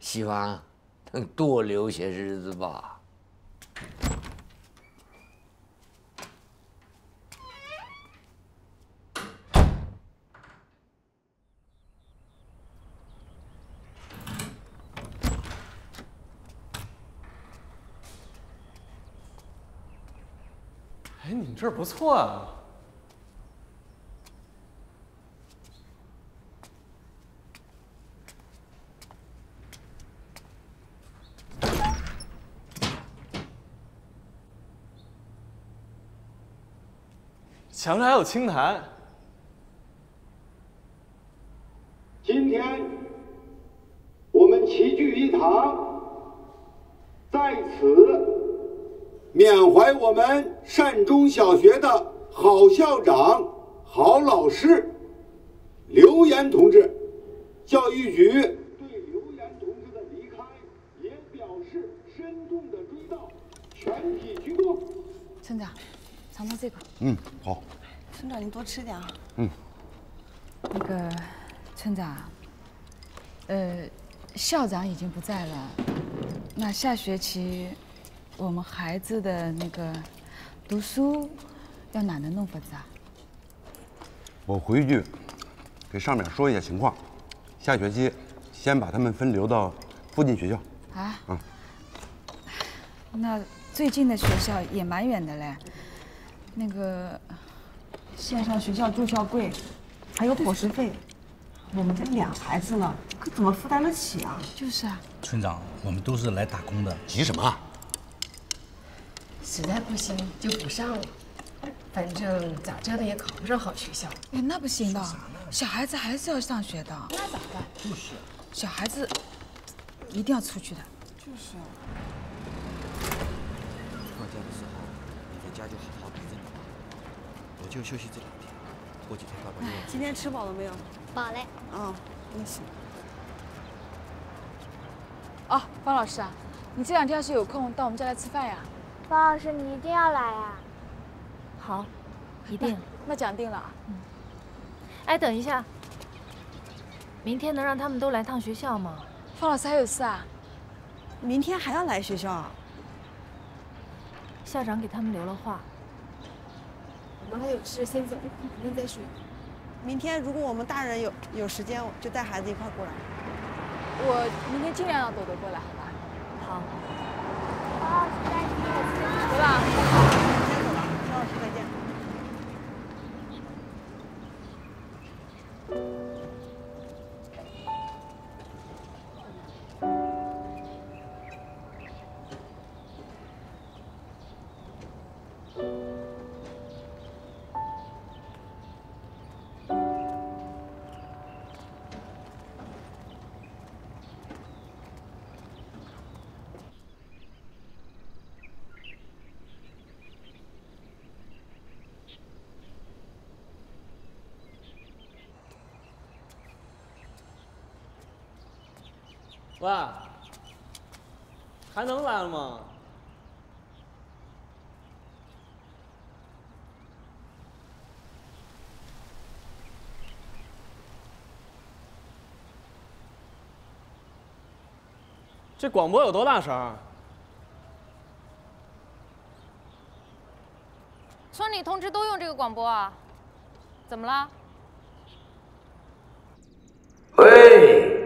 希望能多留些日子吧。哎，你们这儿不错啊。墙上还有青苔。今天我们齐聚一堂，在此缅怀我们善中小学的好校长、好老师刘岩同志。教育局对刘岩同志的离开也表示深重的追悼，全体鞠躬。村长，尝尝这个。嗯，好。村长，您多吃点啊。嗯。那个，村长，呃，校长已经不在了，那下学期我们孩子的那个读书要哪能弄法子啊？我回去给上面说一下情况，下学期先把他们分流到附近学校。啊？嗯。那最近的学校也蛮远的嘞，那个。线上学校住校贵，还有伙食费，我们家俩孩子呢，可怎么负担得起啊？就是啊。村长，我们都是来打工的，急什么？实在不行就不上了，反正咋折腾也考不上好学校。哎，那不行的，小孩子还是要上学的。那咋办？就是，小孩子一定要出去的。就是。放假的时候，你在家就好好陪着你。我就休息这两天，过几天爸爸又……今天吃饱了没有？饱嘞。哦，那行。哦，方老师啊，你这两天要是有空，到我们家来吃饭呀？方老师，你一定要来呀！好，一定。那讲定了。嗯。哎，等一下，明天能让他们都来趟学校吗？方老师还有事啊？明天还要来学校啊？校长给他们留了话。我们还有事，先走，明天再说。明天如果我们大人有有时间，就带孩子一块过来。我明天尽量让朵朵过来，好吧？好。好，再见。走吧。喂，还能来了吗？这广播有多大声？村里通知都用这个广播啊？怎么了？喂，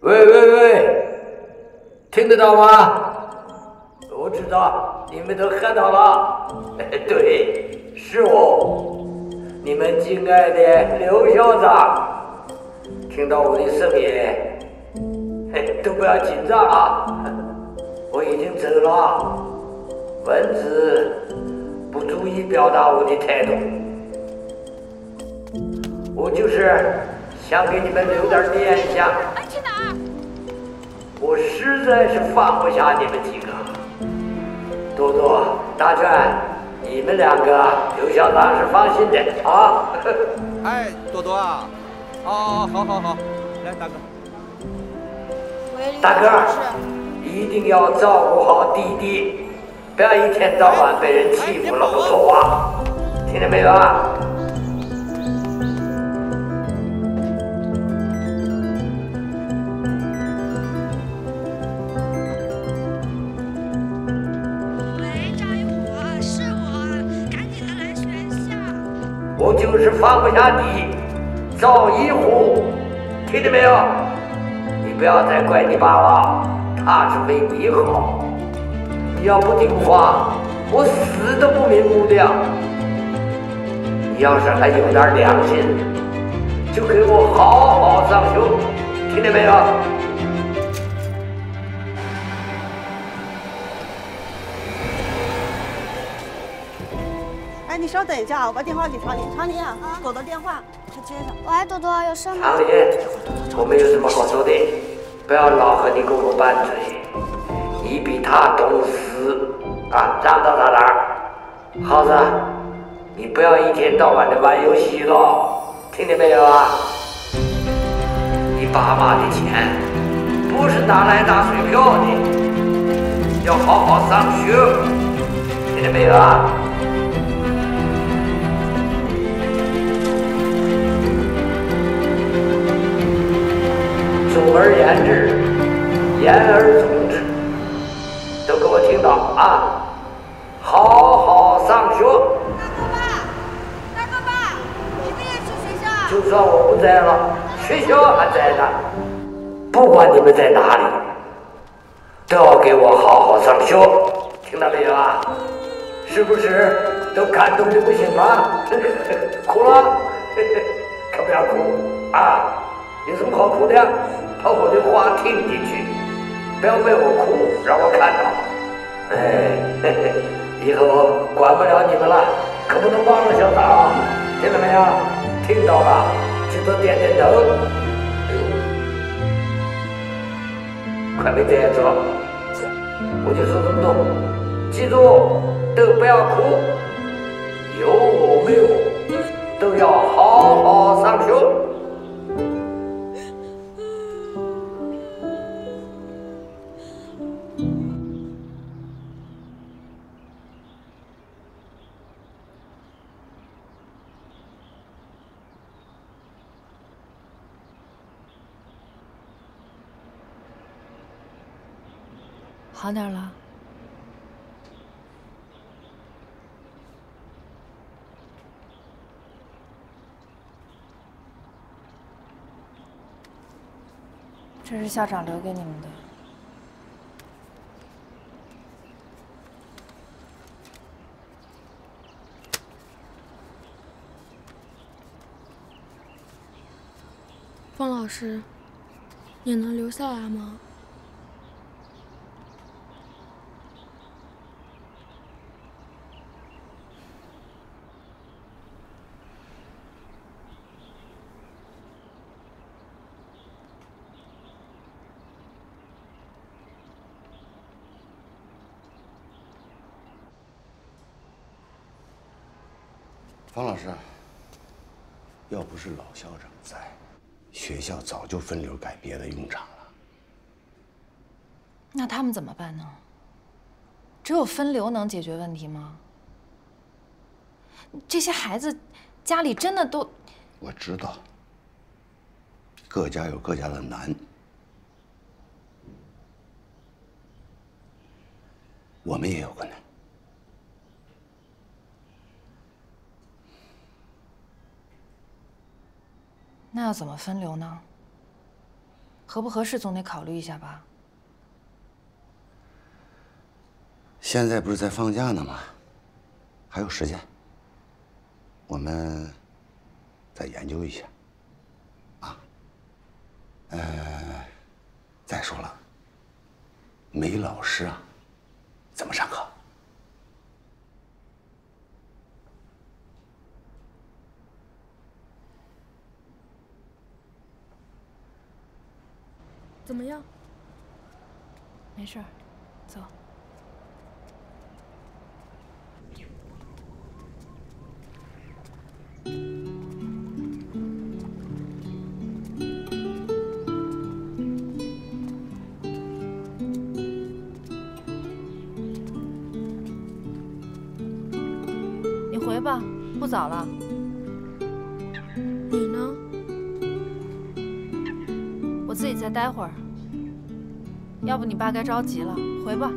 喂喂喂，听得到吗？我知道你们都看到了，对，是我，你们敬爱的刘校长，听到我的声音，嘿，都不要紧张啊，我已经走了，文字不足以表达我的态度，我就是想给你们留点念想。我实在是放不下你们几个。多多、大全，你们两个刘校长是放心的啊。哎，多多啊，哦，好好好，来大哥。大哥，一定要照顾好弟弟，不要一天到晚被人欺负了不说话，听见没有啊？我就是放不下你，赵一虎，听见没有？你不要再怪你爸了，他是为你好。你要不听话，我死都不瞑目的。你要是还有点良心，就给我好好上学，听见没有？稍等一下啊，我把电话给常林。常林啊，狗的电话，快接上。喂，朵朵，有事吗？常林，我没有什么好说的，不要老和你哥哥拌嘴，你比他懂事啊，让到他那儿。耗子，你不要一天到晚的玩游戏了，听见没有啊？你爸妈的钱不是拿来打水漂的，要好好上学，听见没有啊？总而言之，言而总之，都给我听到啊！好好上学。大哥爸，大哥爸你们也去学校？就算我不在了，学校还在呢。不管你们在哪里，都要给我好好上学，听到没有啊？是不是都感动的不行了？哭了？可不要哭啊！有什么好哭的呀？把我的话听进去，不要为我哭，让我看到。哎，嘿嘿，以后管不了你们了，可不能忘了校长，听到没有？听到了，记得点点头。快没这样子了，我就说这么多，记住，都不要哭，有我没有，都要好好上学。好点了？这是校长留给你们的。方老师，你能留下来吗？方老师，要不是老校长在，学校早就分流改别的用场了。那他们怎么办呢？只有分流能解决问题吗？这些孩子家里真的都……我知道，各家有各家的难，那要怎么分流呢？合不合适总得考虑一下吧。现在不是在放假呢吗？还有时间，我们再研究一下。啊，呃，再说了，没老师啊，怎么上课？怎么样？没事，走。你回吧，不早了。待会儿。要不你爸该着急了，回吧。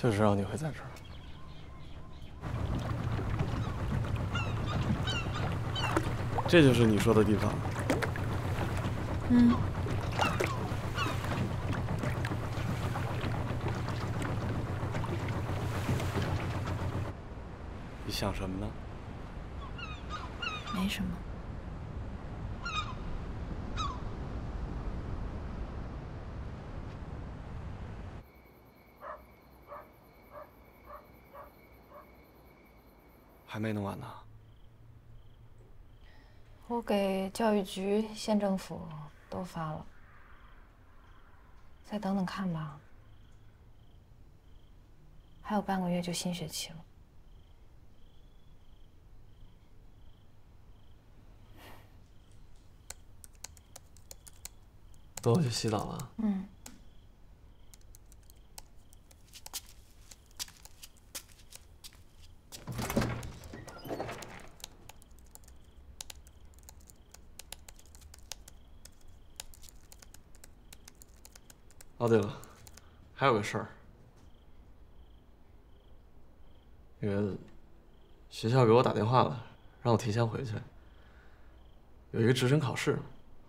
就知道你会在这儿。这就是你说的地方。嗯。你想什么呢？没什么。还没弄完呢。我给教育局、县政府都发了，再等等看吧。还有半个月就新学期了。走，我去洗澡了。嗯。哦，对了，还有个事儿，那个学校给我打电话了，让我提前回去。有一个职称考试，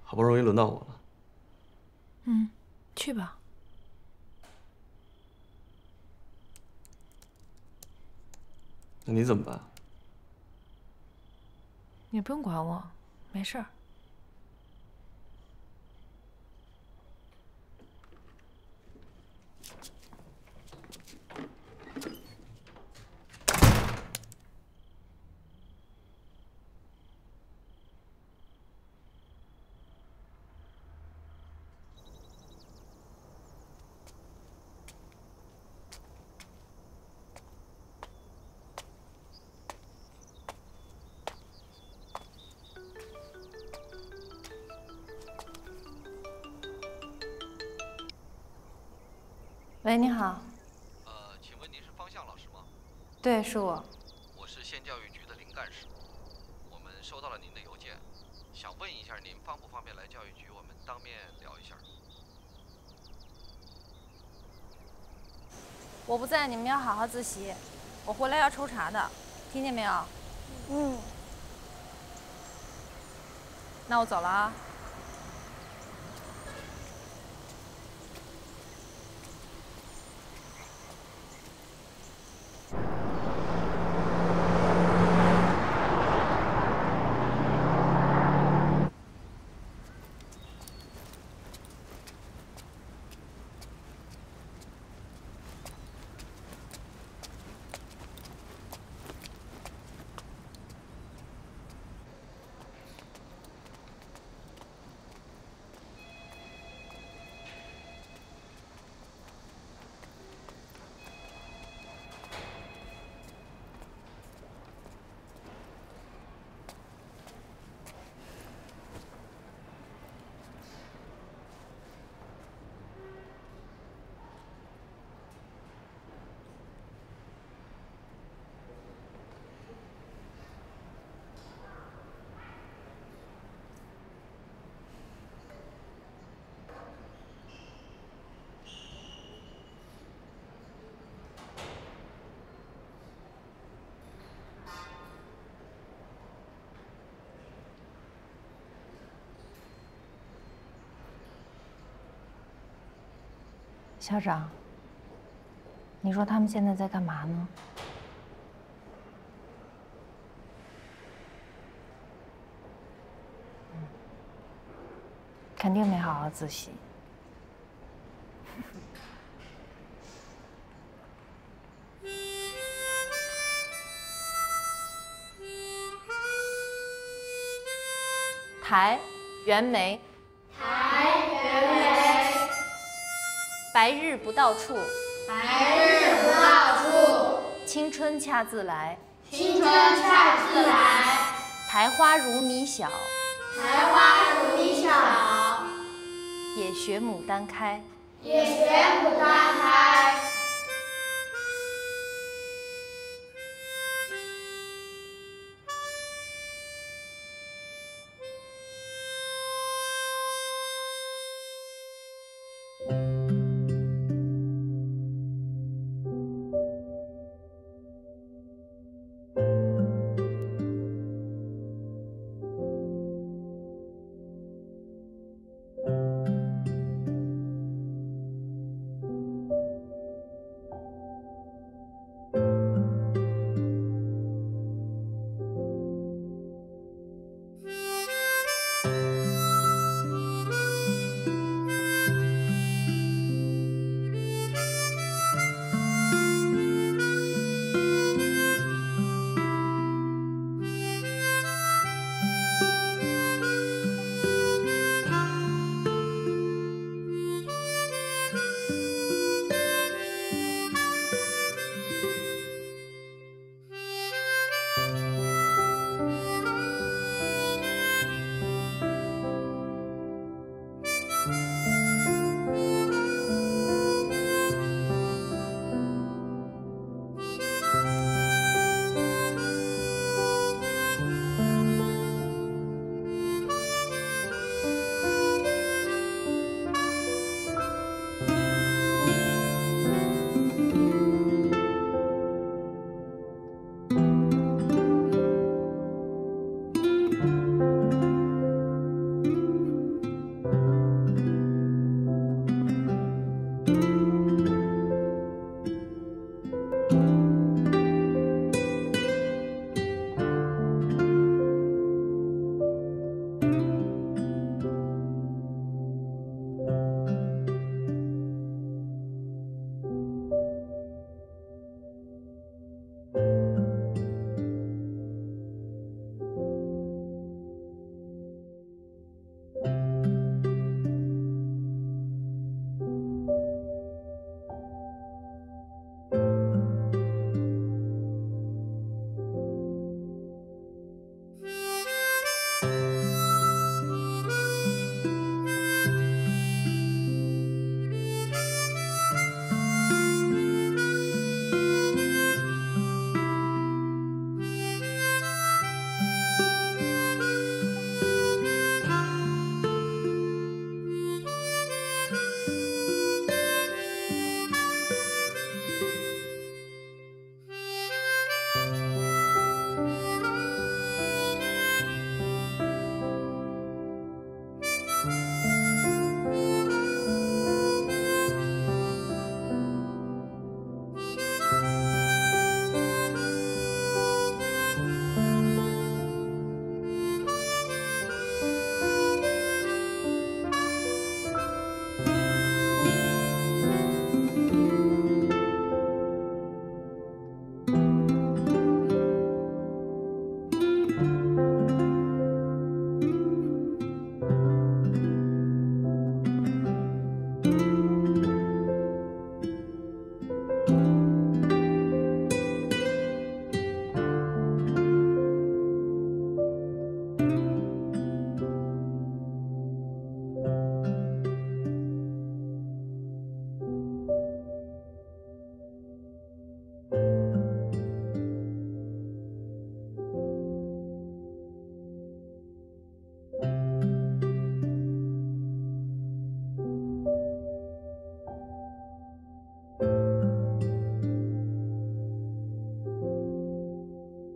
好不容易轮到我了。嗯，去吧。那你怎么办？你不用管我，没事儿。喂，你好。呃，请问您是方向老师吗？对，是我。我是县教育局的林干事，我们收到了您的邮件，想问一下您方不方便来教育局，我们当面聊一下。我不在，你们要好好自习。我回来要抽查的，听见没有？嗯。那我走了啊。校长，你说他们现在在干嘛呢？肯定没好好自习。台，袁枚。白日不到处，白日不到处，青春恰自来。青春恰自来。苔花如米小，苔花如米小，也学牡丹开。也学牡丹开。